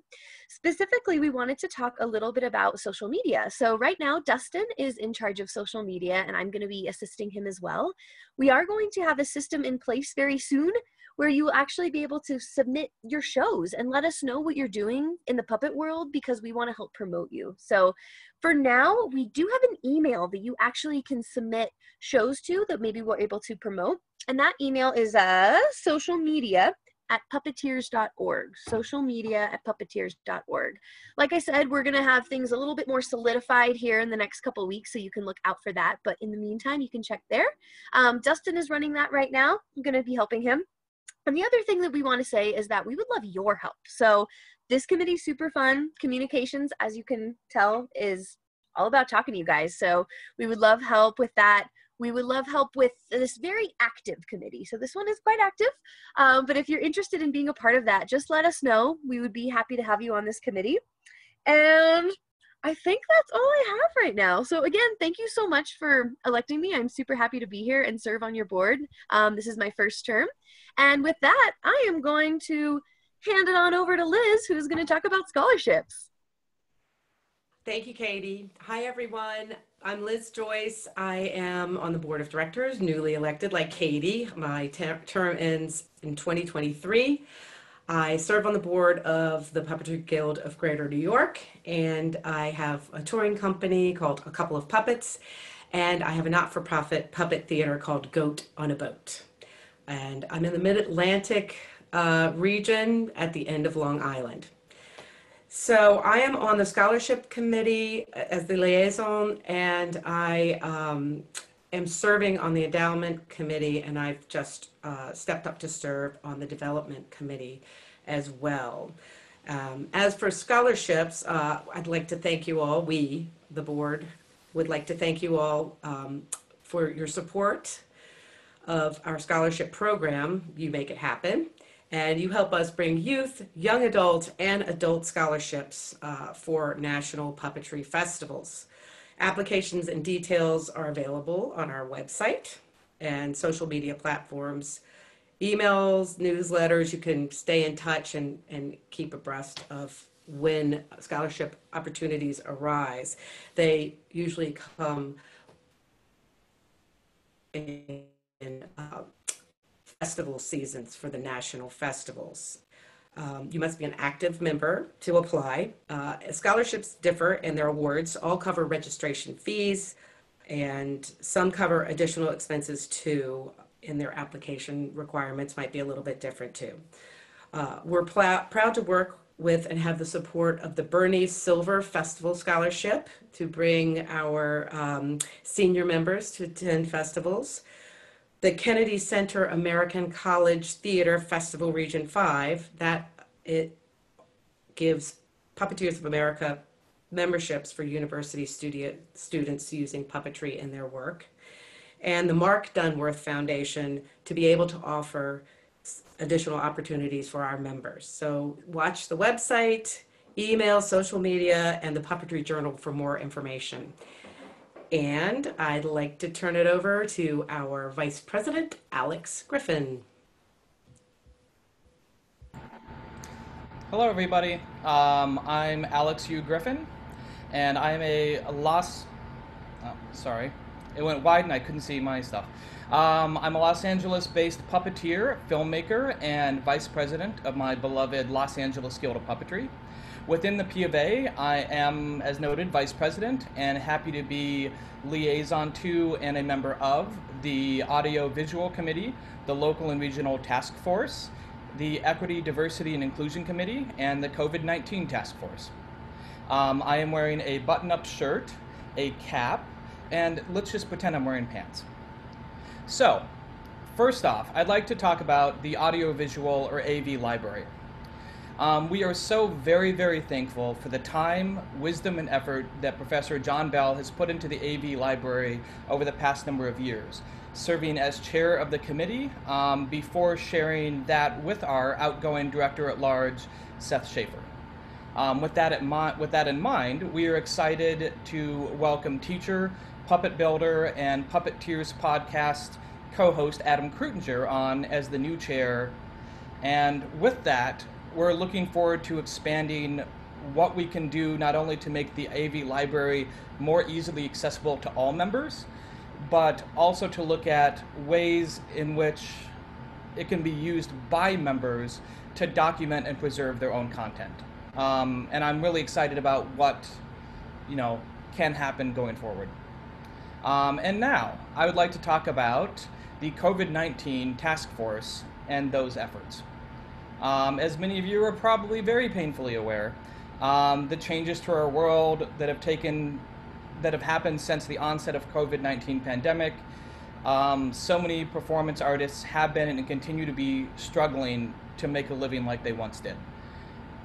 Specifically, we wanted to talk a little bit about social media. So right now, Dustin is in charge of social media and I'm going to be assisting him as well. We are going to have a system in place very soon where you will actually be able to submit your shows and let us know what you're doing in the puppet world because we want to help promote you. So for now, we do have an email that you actually can submit shows to that maybe we're able to promote. And that email is uh, social media at puppeteers.org. Social media at puppeteers.org. Like I said, we're going to have things a little bit more solidified here in the next couple weeks, so you can look out for that. But in the meantime, you can check there. Um, Dustin is running that right now. I'm going to be helping him. And the other thing that we want to say is that we would love your help. So this committee super fun. Communications, as you can tell, is all about talking to you guys. So we would love help with that. We would love help with this very active committee. So this one is quite active. Um, but if you're interested in being a part of that, just let us know. We would be happy to have you on this committee. And I think that's all I have right now. So again, thank you so much for electing me. I'm super happy to be here and serve on your board. Um, this is my first term. And with that, I am going to hand it on over to Liz, who's going to talk about scholarships. Thank you, Katie. Hi, everyone. I'm Liz Joyce. I am on the board of directors, newly elected like Katie. My ter- term ends in 2023. I serve on the board of the Puppetry Guild of Greater New York, and I have a touring company called A Couple of Puppets, and I have a not for profit puppet theater called Goat on a Boat. And I'm in the mid Atlantic uh, region at the end of Long Island. So I am on the scholarship committee as the liaison, and I um, am serving on the endowment committee, and I've just uh, stepped up to serve on the development committee as well. Um, as for scholarships, uh, I'd like to thank you all. We, the board, would like to thank you all um, for your support of our scholarship program. You make it happen and you help us bring youth, young adult, and adult scholarships uh, for national puppetry festivals. Applications and details are available on our website and social media platforms, emails, newsletters. You can stay in touch and, and keep abreast of when scholarship opportunities arise. They usually come in, uh, festival seasons for the national festivals. Um, you must be an active member to apply. Uh, scholarships differ in their awards. All cover registration fees, and some cover additional expenses too. In their application requirements might be a little bit different too. Uh, we're pl- proud to work with and have the support of the Bernie Silver Festival Scholarship to bring our um, senior members to attend festivals the Kennedy Center American College Theater Festival Region 5, that it gives Puppeteers of America memberships for university studio, students using puppetry in their work. And the Mark Dunworth Foundation to be able to offer additional opportunities for our members. So watch the website, email, social media, and the Puppetry Journal for more information. And I'd like to turn it over to our Vice President, Alex Griffin. Hello, everybody. Um, I'm Alex Hugh Griffin, and I'm a Los. Oh, sorry, it went wide and I couldn't see my stuff. Um, I'm a Los Angeles-based puppeteer, filmmaker, and vice president of my beloved Los Angeles Guild of Puppetry. Within the P of A, I am, as noted, vice president and happy to be liaison to and a member of the Audio Visual Committee, the Local and Regional Task Force, the Equity, Diversity, and Inclusion Committee, and the COVID 19 Task Force. Um, I am wearing a button up shirt, a cap, and let's just pretend I'm wearing pants. So, first off, I'd like to talk about the Audiovisual or AV Library. Um, we are so very, very thankful for the time, wisdom, and effort that Professor John Bell has put into the AV Library over the past number of years, serving as chair of the committee um, before sharing that with our outgoing director at large, Seth Schaefer. Um, with, that with that in mind, we are excited to welcome teacher, puppet builder, and Puppeteers podcast co host Adam Krutinger on as the new chair. And with that, we're looking forward to expanding what we can do not only to make the AV library more easily accessible to all members, but also to look at ways in which it can be used by members to document and preserve their own content. Um, and I'm really excited about what you know can happen going forward. Um, and now I would like to talk about the COVID-19 task force and those efforts. Um, as many of you are probably very painfully aware, um, the changes to our world that have taken that have happened since the onset of COVID-19 pandemic. Um, so many performance artists have been and continue to be struggling to make a living like they once did.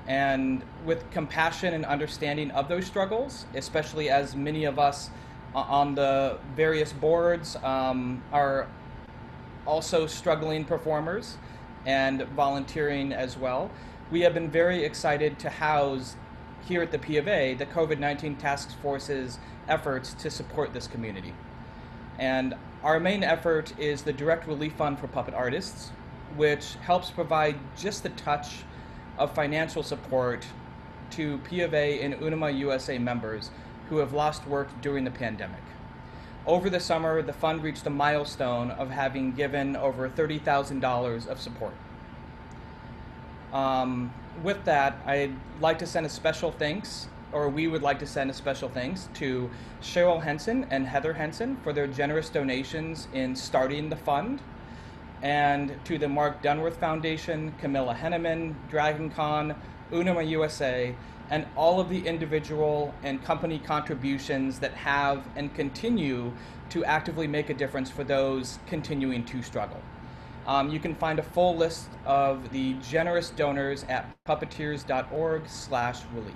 And with compassion and understanding of those struggles, especially as many of us on the various boards um, are also struggling performers and volunteering as well, we have been very excited to house here at the P of A the COVID 19 Task Force's efforts to support this community. And our main effort is the Direct Relief Fund for Puppet Artists, which helps provide just the touch of financial support to P of A and Unima USA members who have lost work during the pandemic. Over the summer, the fund reached a milestone of having given over $30,000 of support. Um, with that, I'd like to send a special thanks, or we would like to send a special thanks to Cheryl Henson and Heather Henson for their generous donations in starting the fund, and to the Mark Dunworth Foundation, Camilla Henneman, Dragon Con, Unima USA, and all of the individual and company contributions that have and continue to actively make a difference for those continuing to struggle. Um, you can find a full list of the generous donors at puppeteers.org slash relief.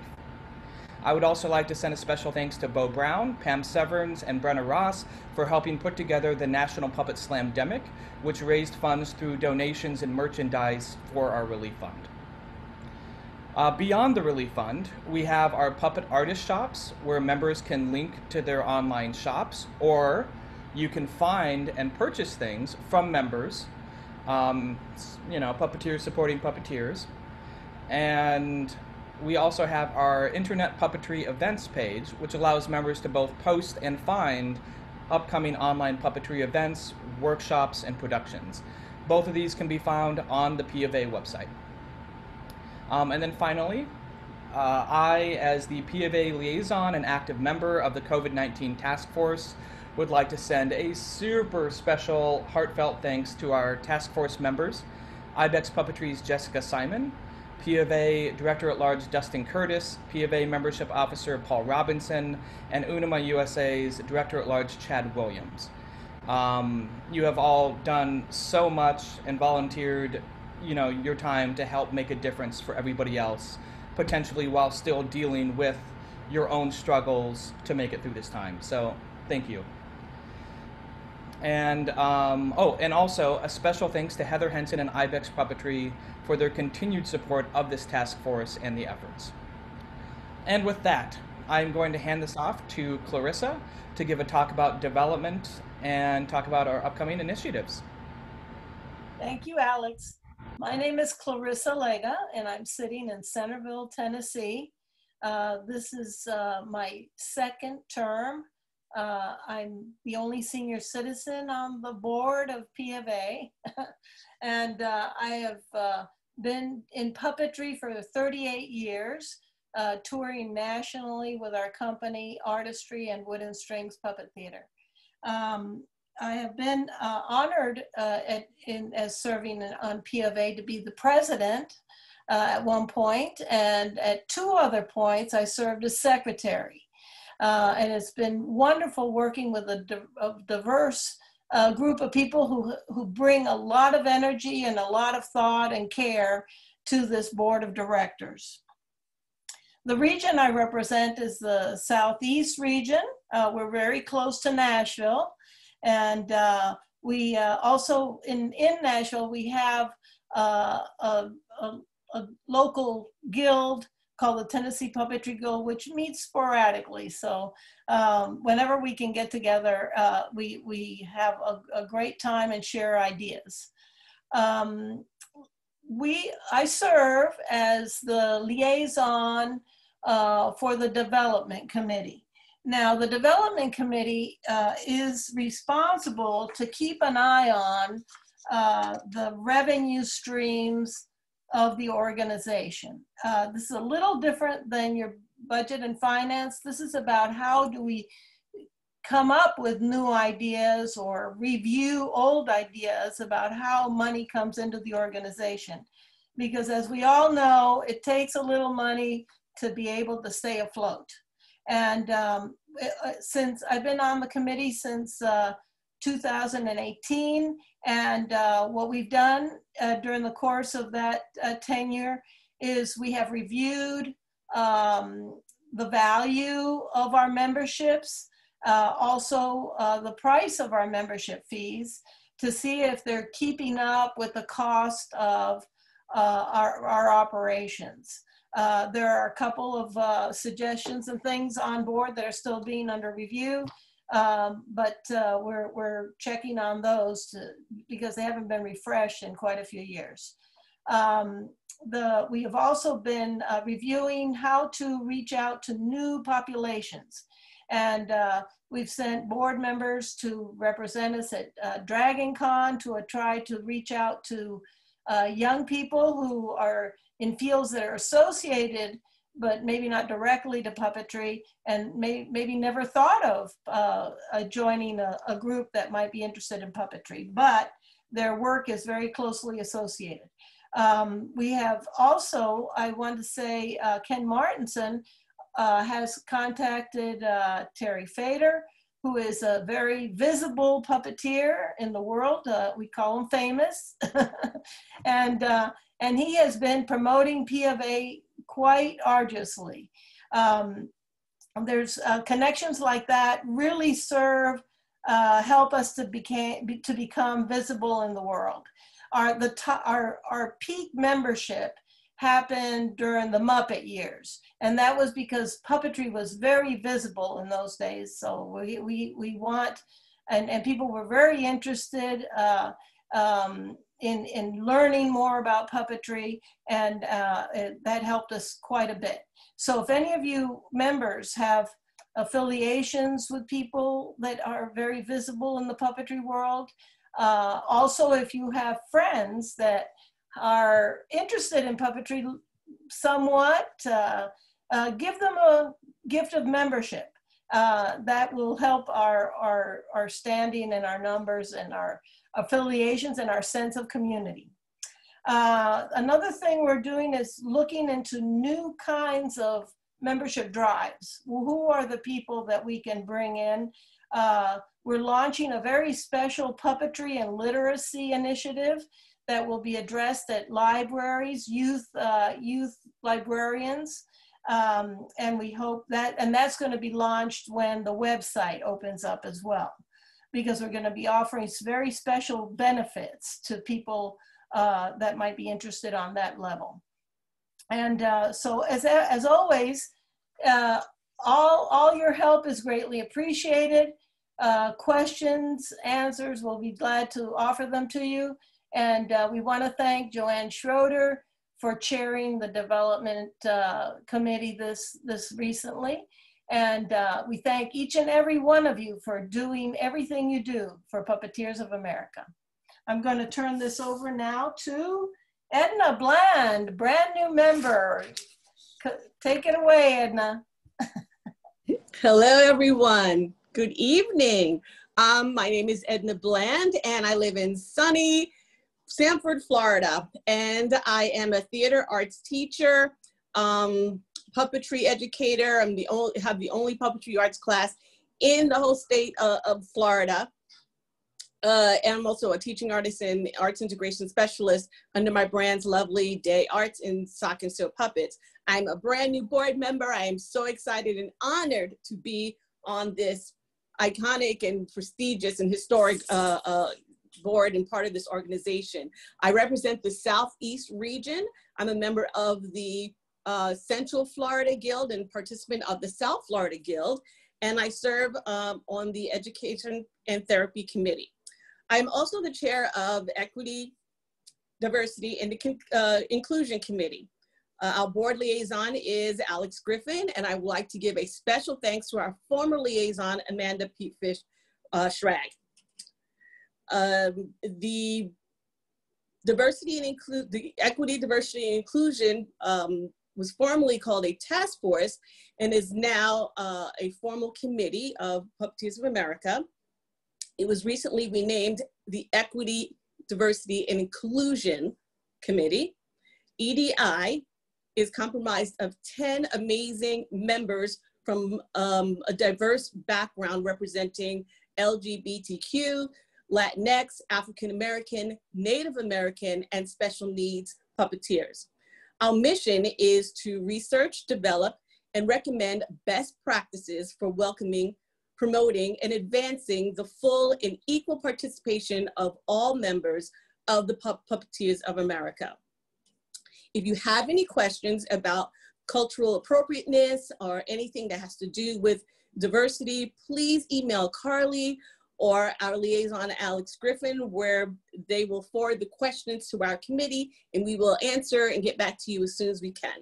I would also like to send a special thanks to Bo Brown, Pam Severns, and Brenna Ross for helping put together the National Puppet Slam Demic, which raised funds through donations and merchandise for our relief fund. Uh, beyond the Relief Fund, we have our puppet artist shops where members can link to their online shops, or you can find and purchase things from members. Um, you know, puppeteers supporting puppeteers. And we also have our Internet Puppetry Events page, which allows members to both post and find upcoming online puppetry events, workshops, and productions. Both of these can be found on the P of A website. Um, and then finally, uh, I, as the P of A liaison and active member of the COVID 19 task force, would like to send a super special, heartfelt thanks to our task force members IBEX Puppetry's Jessica Simon, P of A Director at Large Dustin Curtis, P of A Membership Officer Paul Robinson, and Unima USA's Director at Large Chad Williams. Um, you have all done so much and volunteered you know your time to help make a difference for everybody else potentially while still dealing with your own struggles to make it through this time. So thank you. And um, oh and also a special thanks to heather henson and ibex puppetry for their continued support of this task force and the efforts. And with that i'm going to hand this off to clarissa to give a talk about development and talk about our upcoming initiatives. Thank you, Alex. My name is Clarissa Lega, and I'm sitting in Centerville, Tennessee. Uh, this is uh, my second term. Uh, I'm the only senior citizen on the board of P of A. and uh, I have uh, been in puppetry for 38 years, uh, touring nationally with our company, Artistry and Wooden Strings Puppet Theater. Um, I have been uh, honored uh, at, in, as serving on P of A to be the president uh, at one point, and at two other points, I served as secretary. Uh, and it's been wonderful working with a, di a diverse uh, group of people who, who bring a lot of energy and a lot of thought and care to this board of directors. The region I represent is the Southeast region. Uh, we're very close to Nashville. And uh, we uh, also, in, in Nashville, we have uh, a, a, a, local guild called the Tennessee Puppetry Guild, which meets sporadically. So um, whenever we can get together, uh, we, we have a, a, great time and share ideas. Um, we, I serve as the liaison uh, for the development committee. Now, the development committee uh, is responsible to keep an eye on uh, the revenue streams of the organization. Uh, this is a little different than your budget and finance. This is about how do we come up with new ideas or review old ideas about how money comes into the organization. Because as we all know, it takes a little money to be able to stay afloat. And um, uh, since I've been on the committee since uh, 2018, and uh, what we've done uh, during the course of that uh, tenure is we have reviewed um, the value of our memberships, uh, also the price of our membership fees to see if they're keeping up with the cost of our, our operations. Uh, there are a couple of uh, suggestions and things on board that are still being under review, um, but uh, we're, we're checking on those to, because they haven't been refreshed in quite a few years. Um, the, we have also been uh, reviewing how to reach out to new populations. And uh, we've sent board members to represent us at uh, Dragon Con to try to reach out to young people who are in fields that are associated but maybe not directly to puppetry and may, maybe never thought of uh, joining a, a, group that might be interested in puppetry, but their work is very closely associated. Um, we have also, I want to say, uh, Ken Martinson uh, has contacted uh, Terry Fader, who is a very visible puppeteer in the world. Uh, we call him famous. and and he has been promoting P of A quite arduously. Um, there's uh, connections like that really serve, uh, help us to, became, to become visible in the world. Our, the our, our peak membership happened during the Muppet years. And that was because puppetry was very visible in those days. So we, we, we want, and, and people were very interested. Uh, um, in, in learning more about puppetry, and uh, it, that helped us quite a bit. So if any of you members have affiliations with people that are very visible in the puppetry world, uh, also if you have friends that are interested in puppetry somewhat, uh, uh give them a gift of membership. Uh, that will help our, our, our standing and our numbers and our affiliations and our sense of community. Uh, another thing we're doing is looking into new kinds of membership drives. Who are the people that we can bring in? Uh, we're launching a very special puppetry and literacy initiative that will be addressed at libraries, youth, uh, youth librarians, um, and we hope that, and that's going to be launched when the website opens up as well because we're going to be offering very special benefits to people uh, that might be interested on that level. And uh, so as, as always, uh, all, all your help is greatly appreciated. Uh, questions, answers, we'll be glad to offer them to you. And uh, we want to thank Joanne Schroeder for chairing the development uh, committee this, this recently. And uh, we thank each and every one of you for doing everything you do for Puppeteers of America. I'm going to turn this over now to Edna Bland, brand new member. C- Take it away, Edna. Hello, everyone. Good evening. Um, my name is Edna Bland, and I live in sunny Sanford, Florida. And I am a theater arts teacher, um, puppetry educator. I'm the only have the only puppetry arts class in the whole state uh, of Florida. Uh, and I'm also a teaching artist and arts integration specialist under my brand's Lovely Day Arts in Sock and Sew Puppets. I'm a brand new board member. I am so excited and honored to be on this iconic and prestigious and historic uh, uh, board and part of this organization. I represent the Southeast region. I'm a member of the uh, Central Florida Guild and participant of the South Florida Guild, and I serve um, on the Education and Therapy Committee. I'm also the chair of Equity, Diversity, and the uh, Inclusion Committee. Uh, our board liaison is Alex Griffin, and I would like to give a special thanks to our former liaison, Amanda Petefish uh, Schrag. Um, the diversity and include the equity, diversity, and inclusion um, was formerly called a task force and is now uh, a formal committee of Puppeteers of America. It was recently renamed the Equity, Diversity, and Inclusion Committee. EDI is comprised of 10 amazing members from um, a diverse background representing LGBTQ, Latinx, African American, Native American, and special needs puppeteers. Our mission is to research, develop, and recommend best practices for welcoming, promoting, and advancing the full and equal participation of all members of the Pup Puppeteers of America. If you have any questions about cultural appropriateness or anything that has to do with diversity, please email Carly or our liaison, Alex Griffin, where they will forward the questions to our committee and we will answer and get back to you as soon as we can.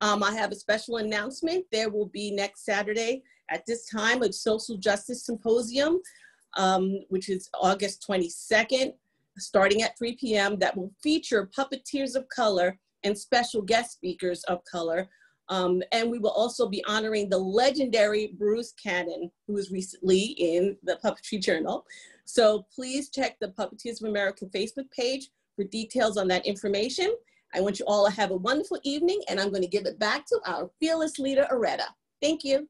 Um, I have a special announcement. There will be next Saturday at this time a social justice symposium, um, which is August 22nd, starting at 3 p.m. that will feature puppeteers of color and special guest speakers of color. Um, and we will also be honoring the legendary Bruce Cannon, who was recently in the Puppetry Journal. So please check the Puppeteers of America Facebook page for details on that information. I want you all to have a wonderful evening, and I'm going to give it back to our fearless leader, Aretta. Thank you.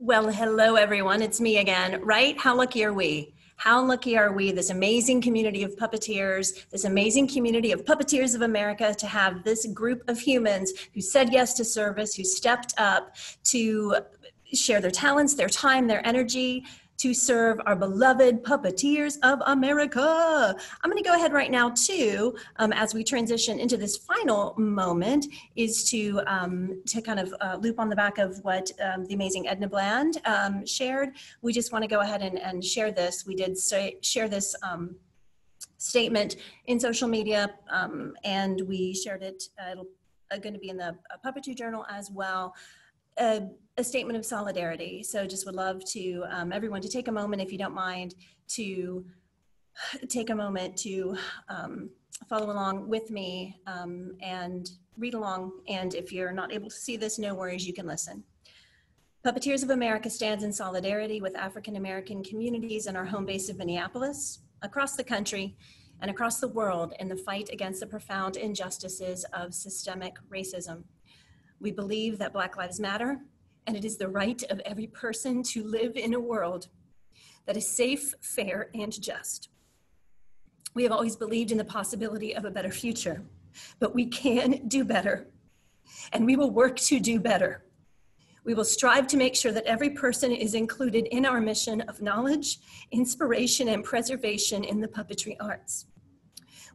Well, hello, everyone. It's me again, right? How lucky are we? How lucky are we, this amazing community of puppeteers, this amazing community of puppeteers of America, to have this group of humans who said yes to service, who stepped up to share their talents, their time, their energy, to serve our beloved puppeteers of America. I'm going to go ahead right now, too, um, as we transition into this final moment, is to um, to kind of uh, loop on the back of what um, the amazing Edna Bland um, shared. We just want to go ahead and, and share this. We did say, share this um, statement in social media, um, and we shared it. Uh, it'll uh, going to be in the uh, Puppetry Journal as well a, a, statement of solidarity. So just would love to um, everyone to take a moment, if you don't mind, to take a moment to um, follow along with me um, and read along. And if you're not able to see this, no worries, you can listen. Puppeteers of America stands in solidarity with African American communities in our home base of Minneapolis, across the country, and across the world in the fight against the profound injustices of systemic racism. We believe that Black Lives Matter, and it is the right of every person to live in a world that is safe, fair, and just. We have always believed in the possibility of a better future, but we can do better, and we will work to do better. We will strive to make sure that every person is included in our mission of knowledge, inspiration, and preservation in the puppetry arts.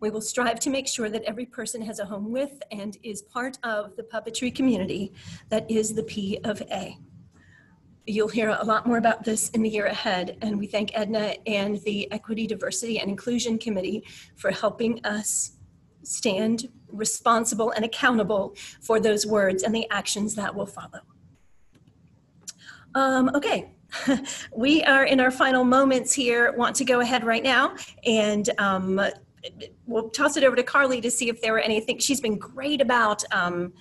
We will strive to make sure that every person has a home with and is part of the puppetry community that is the P of A. You'll hear a lot more about this in the year ahead, and we thank Edna and the Equity, Diversity, and Inclusion Committee for helping us stand responsible and accountable for those words and the actions that will follow. Um, okay, we are in our final moments here. Want to go ahead right now and um, we'll toss it over to Carly to see if there were anything. She's been great about um,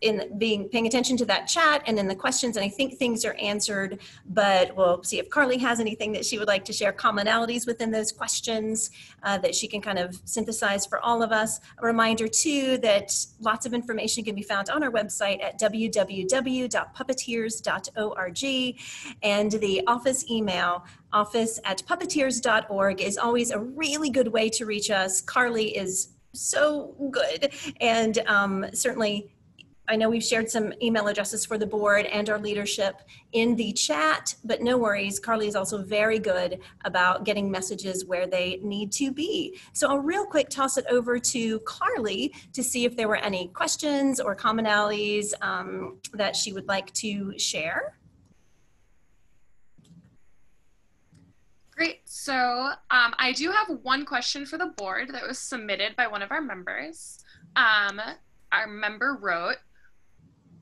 in being paying attention to that chat and in the questions and i think things are answered but we'll see if carly has anything that she would like to share commonalities within those questions uh, that she can kind of synthesize for all of us. A reminder too that lots of information can be found on our website at www.puppeteers.org and the office email office at puppeteers.org is always a really good way to reach us. Carly is so good and um, certainly I know we've shared some email addresses for the board and our leadership in the chat, but no worries. Carly is also very good about getting messages where they need to be. So I'll real quick toss it over to Carly to see if there were any questions or commonalities um, that she would like to share. Great. So um, I do have one question for the board that was submitted by one of our members. Um, our member wrote,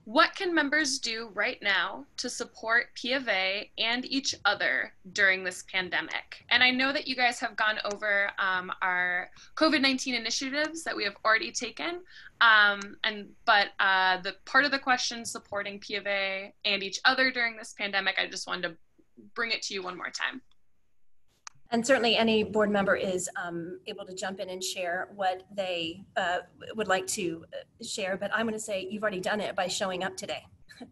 what can members do right now to support P of A and each other during this pandemic? And I know that you guys have gone over um, our COVID-19 initiatives that we have already taken, um, and but uh, the part of the question supporting P of A and each other during this pandemic, I just wanted to bring it to you one more time. And certainly any board member is um, able to jump in and share what they uh, would like to uh, share, but I'm gonna say you've already done it by showing up today.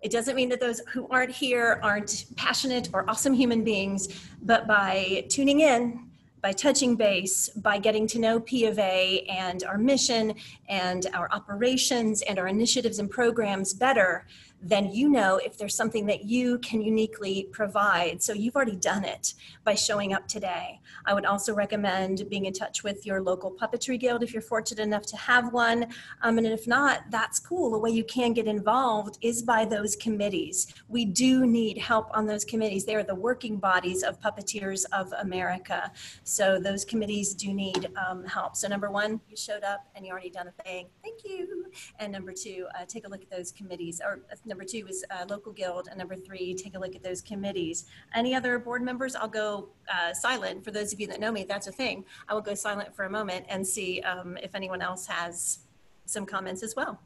It doesn't mean that those who aren't here aren't passionate or awesome human beings, but by tuning in, by touching base, by getting to know P of A and our mission and our operations and our initiatives and programs better, then you know if there's something that you can uniquely provide. So you've already done it by showing up today. I would also recommend being in touch with your local puppetry guild if you're fortunate enough to have one. Um, and if not, that's cool. The way you can get involved is by those committees. We do need help on those committees. They are the working bodies of Puppeteers of America. So those committees do need um, help. So number one, you showed up and you already done a thing. Thank you. And number two, uh, take a look at those committees or uh, Number two is uh, local guild. And number three, take a look at those committees. Any other board members? I'll go uh, silent. For those of you that know me, that's a thing. I will go silent for a moment and see um, if anyone else has some comments as well.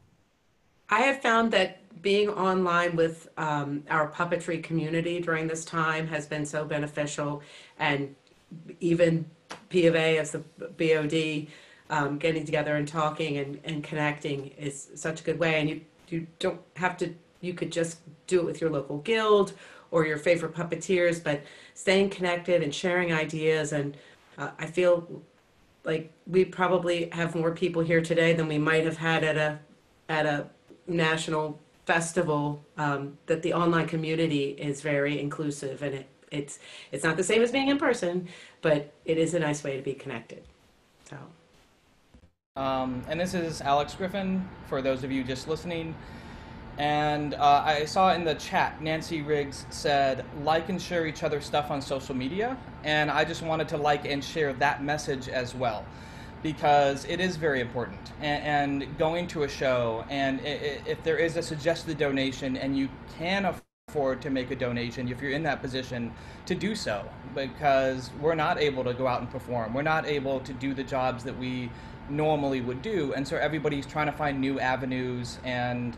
I have found that being online with um, our puppetry community during this time has been so beneficial. And even P of A as the BOD, um, getting together and talking and, and connecting is such a good way. And you, you don't have to you could just do it with your local guild or your favorite puppeteers, but staying connected and sharing ideas. And uh, I feel like we probably have more people here today than we might have had at a at a national festival. Um, that the online community is very inclusive, and it it's it's not the same as being in person, but it is a nice way to be connected. So. Um, and this is Alex Griffin. For those of you just listening, and uh, I saw in the chat, Nancy Riggs said, like and share each other's stuff on social media. And I just wanted to like and share that message as well, because it is very important. And, and going to a show, and if there is a suggested donation and you can afford to make a donation, if you're in that position, to do so, because we're not able to go out and perform. We're not able to do the jobs that we normally would do. And so everybody's trying to find new avenues and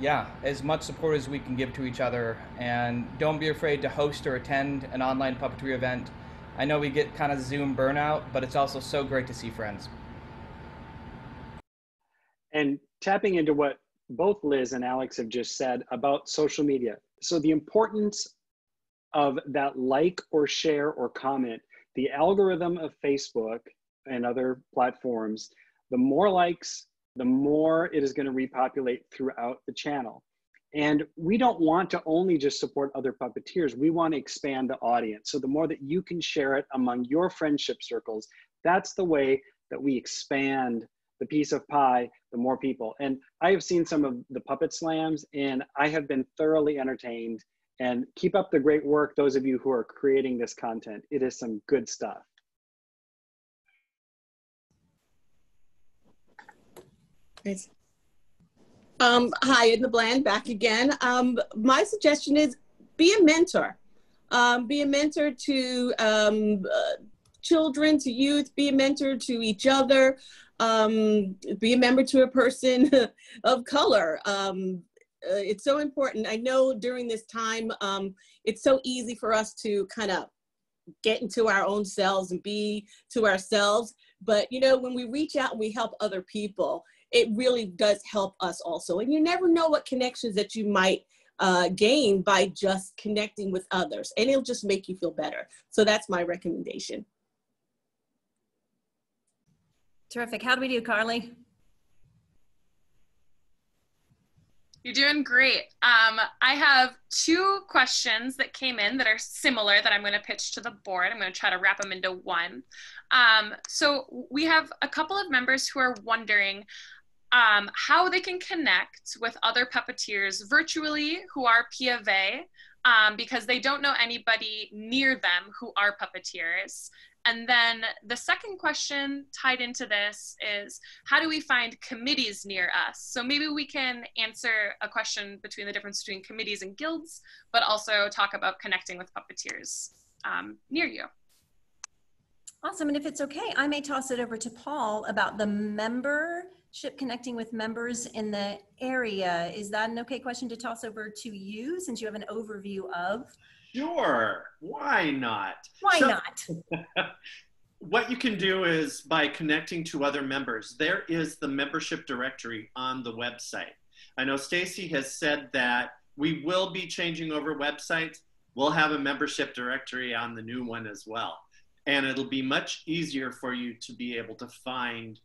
yeah, as much support as we can give to each other. And don't be afraid to host or attend an online puppetry event. I know we get kind of Zoom burnout, but it's also so great to see friends. And tapping into what both Liz and Alex have just said about social media. So, the importance of that like or share or comment, the algorithm of Facebook and other platforms, the more likes, the more it is going to repopulate throughout the channel. And we don't want to only just support other puppeteers, we want to expand the audience. So the more that you can share it among your friendship circles, that's the way that we expand the piece of pie, the more people. And I have seen some of the puppet slams, and I have been thoroughly entertained And keep up the great work, those of you who are creating this content. It is some good stuff. Um, hi, Edna Bland, back again. Um, my suggestion is be a mentor. Um, be a mentor to um, uh, children, to youth, be a mentor to each other, um, be a member to a person of color. Um, uh, it's so important. I know during this time, um, it's so easy for us to kind of get into our own selves and be to ourselves. But you know, when we reach out and we help other people, it really does help us also. And you never know what connections that you might uh, gain by just connecting with others, and it'll just make you feel better. So that's my recommendation. Terrific. How do we do, Carly? You're doing great. Um, I have two questions that came in that are similar that I'm going to pitch to the board. I'm going to try to wrap them into one. Um, so we have a couple of members who are wondering um, how they can connect with other puppeteers virtually who are P of A um, because they don't know anybody near them who are puppeteers. And then the second question tied into this is how do we find committees near us? So maybe we can answer a question between the difference between committees and guilds, but also talk about connecting with puppeteers um, near you. Awesome. And if it's okay, I may toss it over to Paul about the connecting with members in the area. Is that an okay question to toss over to you since you have an overview of? Sure. Why not? Why So- not? what you can do is by connecting to other members, there is the membership directory on the website. I know Stacy has said that we will be changing over websites. We'll have a membership directory on the new one as well. And it'll be much easier for you to be able to find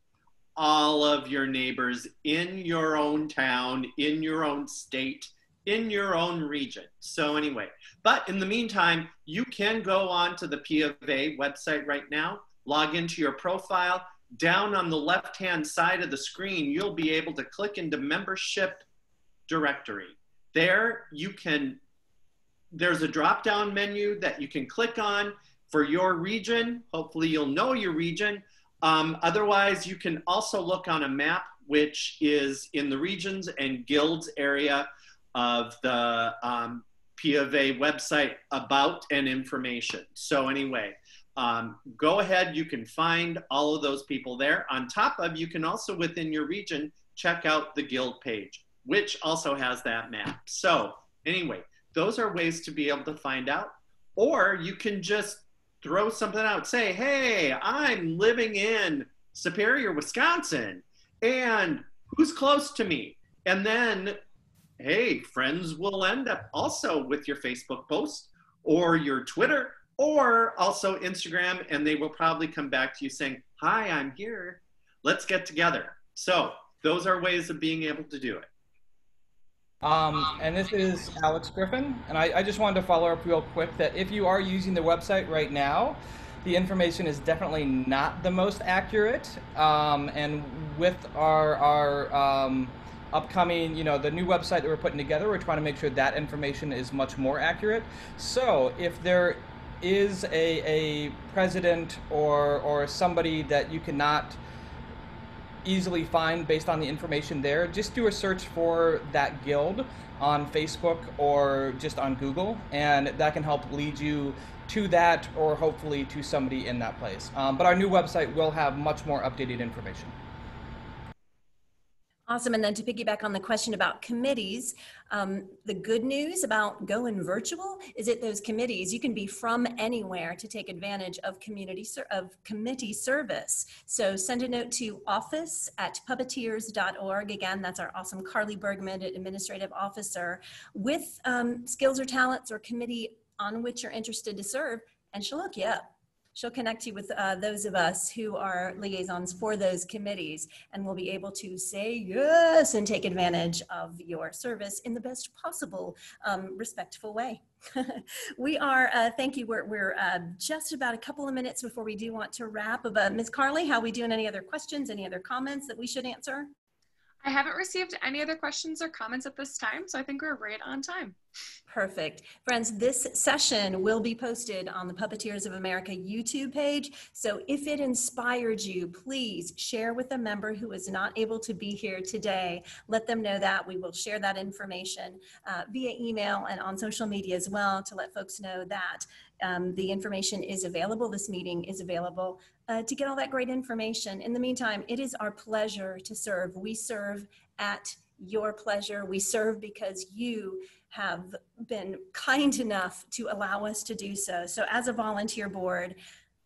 all of your neighbors in your own town, in your own state, in your own region. So, anyway, but in the meantime, you can go on to the P of A website right now, log into your profile. Down on the left hand side of the screen, you'll be able to click into membership directory. There, you can, there's a drop down menu that you can click on for your region. Hopefully, you'll know your region. Um, otherwise, you can also look on a map, which is in the regions and guilds area of the um, P of A website about and information. So anyway, um, go ahead. You can find all of those people there. On top of, you can also within your region check out the guild page, which also has that map. So anyway, those are ways to be able to find out. Or you can just throw something out. Say, hey, I'm living in Superior, Wisconsin, and who's close to me? And then hey, friends will end up also with your Facebook post or your Twitter or also Instagram, and they will probably come back to you saying, Hi, I'm here. Let's get together. So, those are ways of being able to do it. Um, and this is Alex Griffin, and I, I just wanted to follow up real quick that if you are using the website right now, the information is definitely not the most accurate. Um, and with our our um, upcoming, you know, the new website that we're putting together, we're trying to make sure that information is much more accurate. So if there is a, a president or or somebody that you cannot easily find based on the information there, just do a search for that guild on Facebook or just on Google, and that can help lead you to that or hopefully to somebody in that place. Um, but our new website will have much more updated information. Awesome. And then to piggyback on the question about committees, um, the good news about going virtual is that those committees, you can be from anywhere to take advantage of community of committee service. So send a note to office at puppeteers.org. Again, that's our awesome Carly Bergman, administrative officer, with um, skills or talents or committee on which you're interested to serve, and she'll look you up. She'll connect you with uh, those of us who are liaisons for those committees, and we'll be able to say yes and take advantage of your service in the best possible um, respectful way. we are, uh, thank you, we're, we're uh, just about a couple of minutes before we do want to wrap. But Ms. Carly, how we doing? Any other questions, any other comments that we should answer? I haven't received any other questions or comments at this time, so I think we're right on time. Perfect. Friends, this session will be posted on the Puppeteers of America YouTube page. So if it inspired you, please share with a member who is not able to be here today. Let them know that. We will share that information uh, via email and on social media as well to let folks know that um, the information is available. This meeting is available uh, to get all that great information. In the meantime, it is our pleasure to serve. We serve at your pleasure. We serve because you have been kind enough to allow us to do so. So as a volunteer board,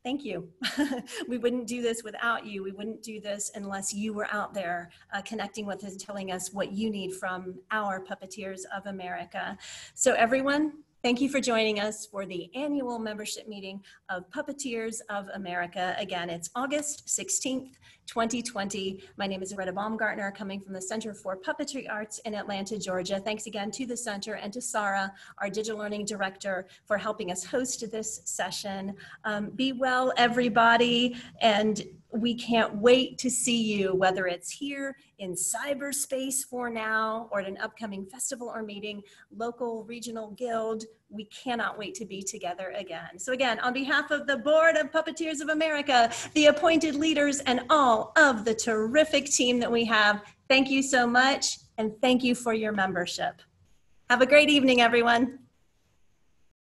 thank you. we wouldn't do this without you. We wouldn't do this unless you were out there uh, connecting with us, and telling us what you need from our Puppeteers of America. So everyone, Thank you for joining us for the annual membership meeting of Puppeteers of America. Again, it's August 16th, 2020. My name is Aretta Baumgartner, coming from the Center for Puppetry Arts in Atlanta, Georgia. Thanks again to the center and to Sarah, our digital learning director, for helping us host this session. Um, be well, everybody, and we can't wait to see you, whether it's here in cyberspace for now or at an upcoming festival or meeting, local, regional guild. We cannot wait to be together again. So again, on behalf of the Board of Puppeteers of America, the appointed leaders and all of the terrific team that we have, thank you so much and thank you for your membership. Have a great evening, everyone.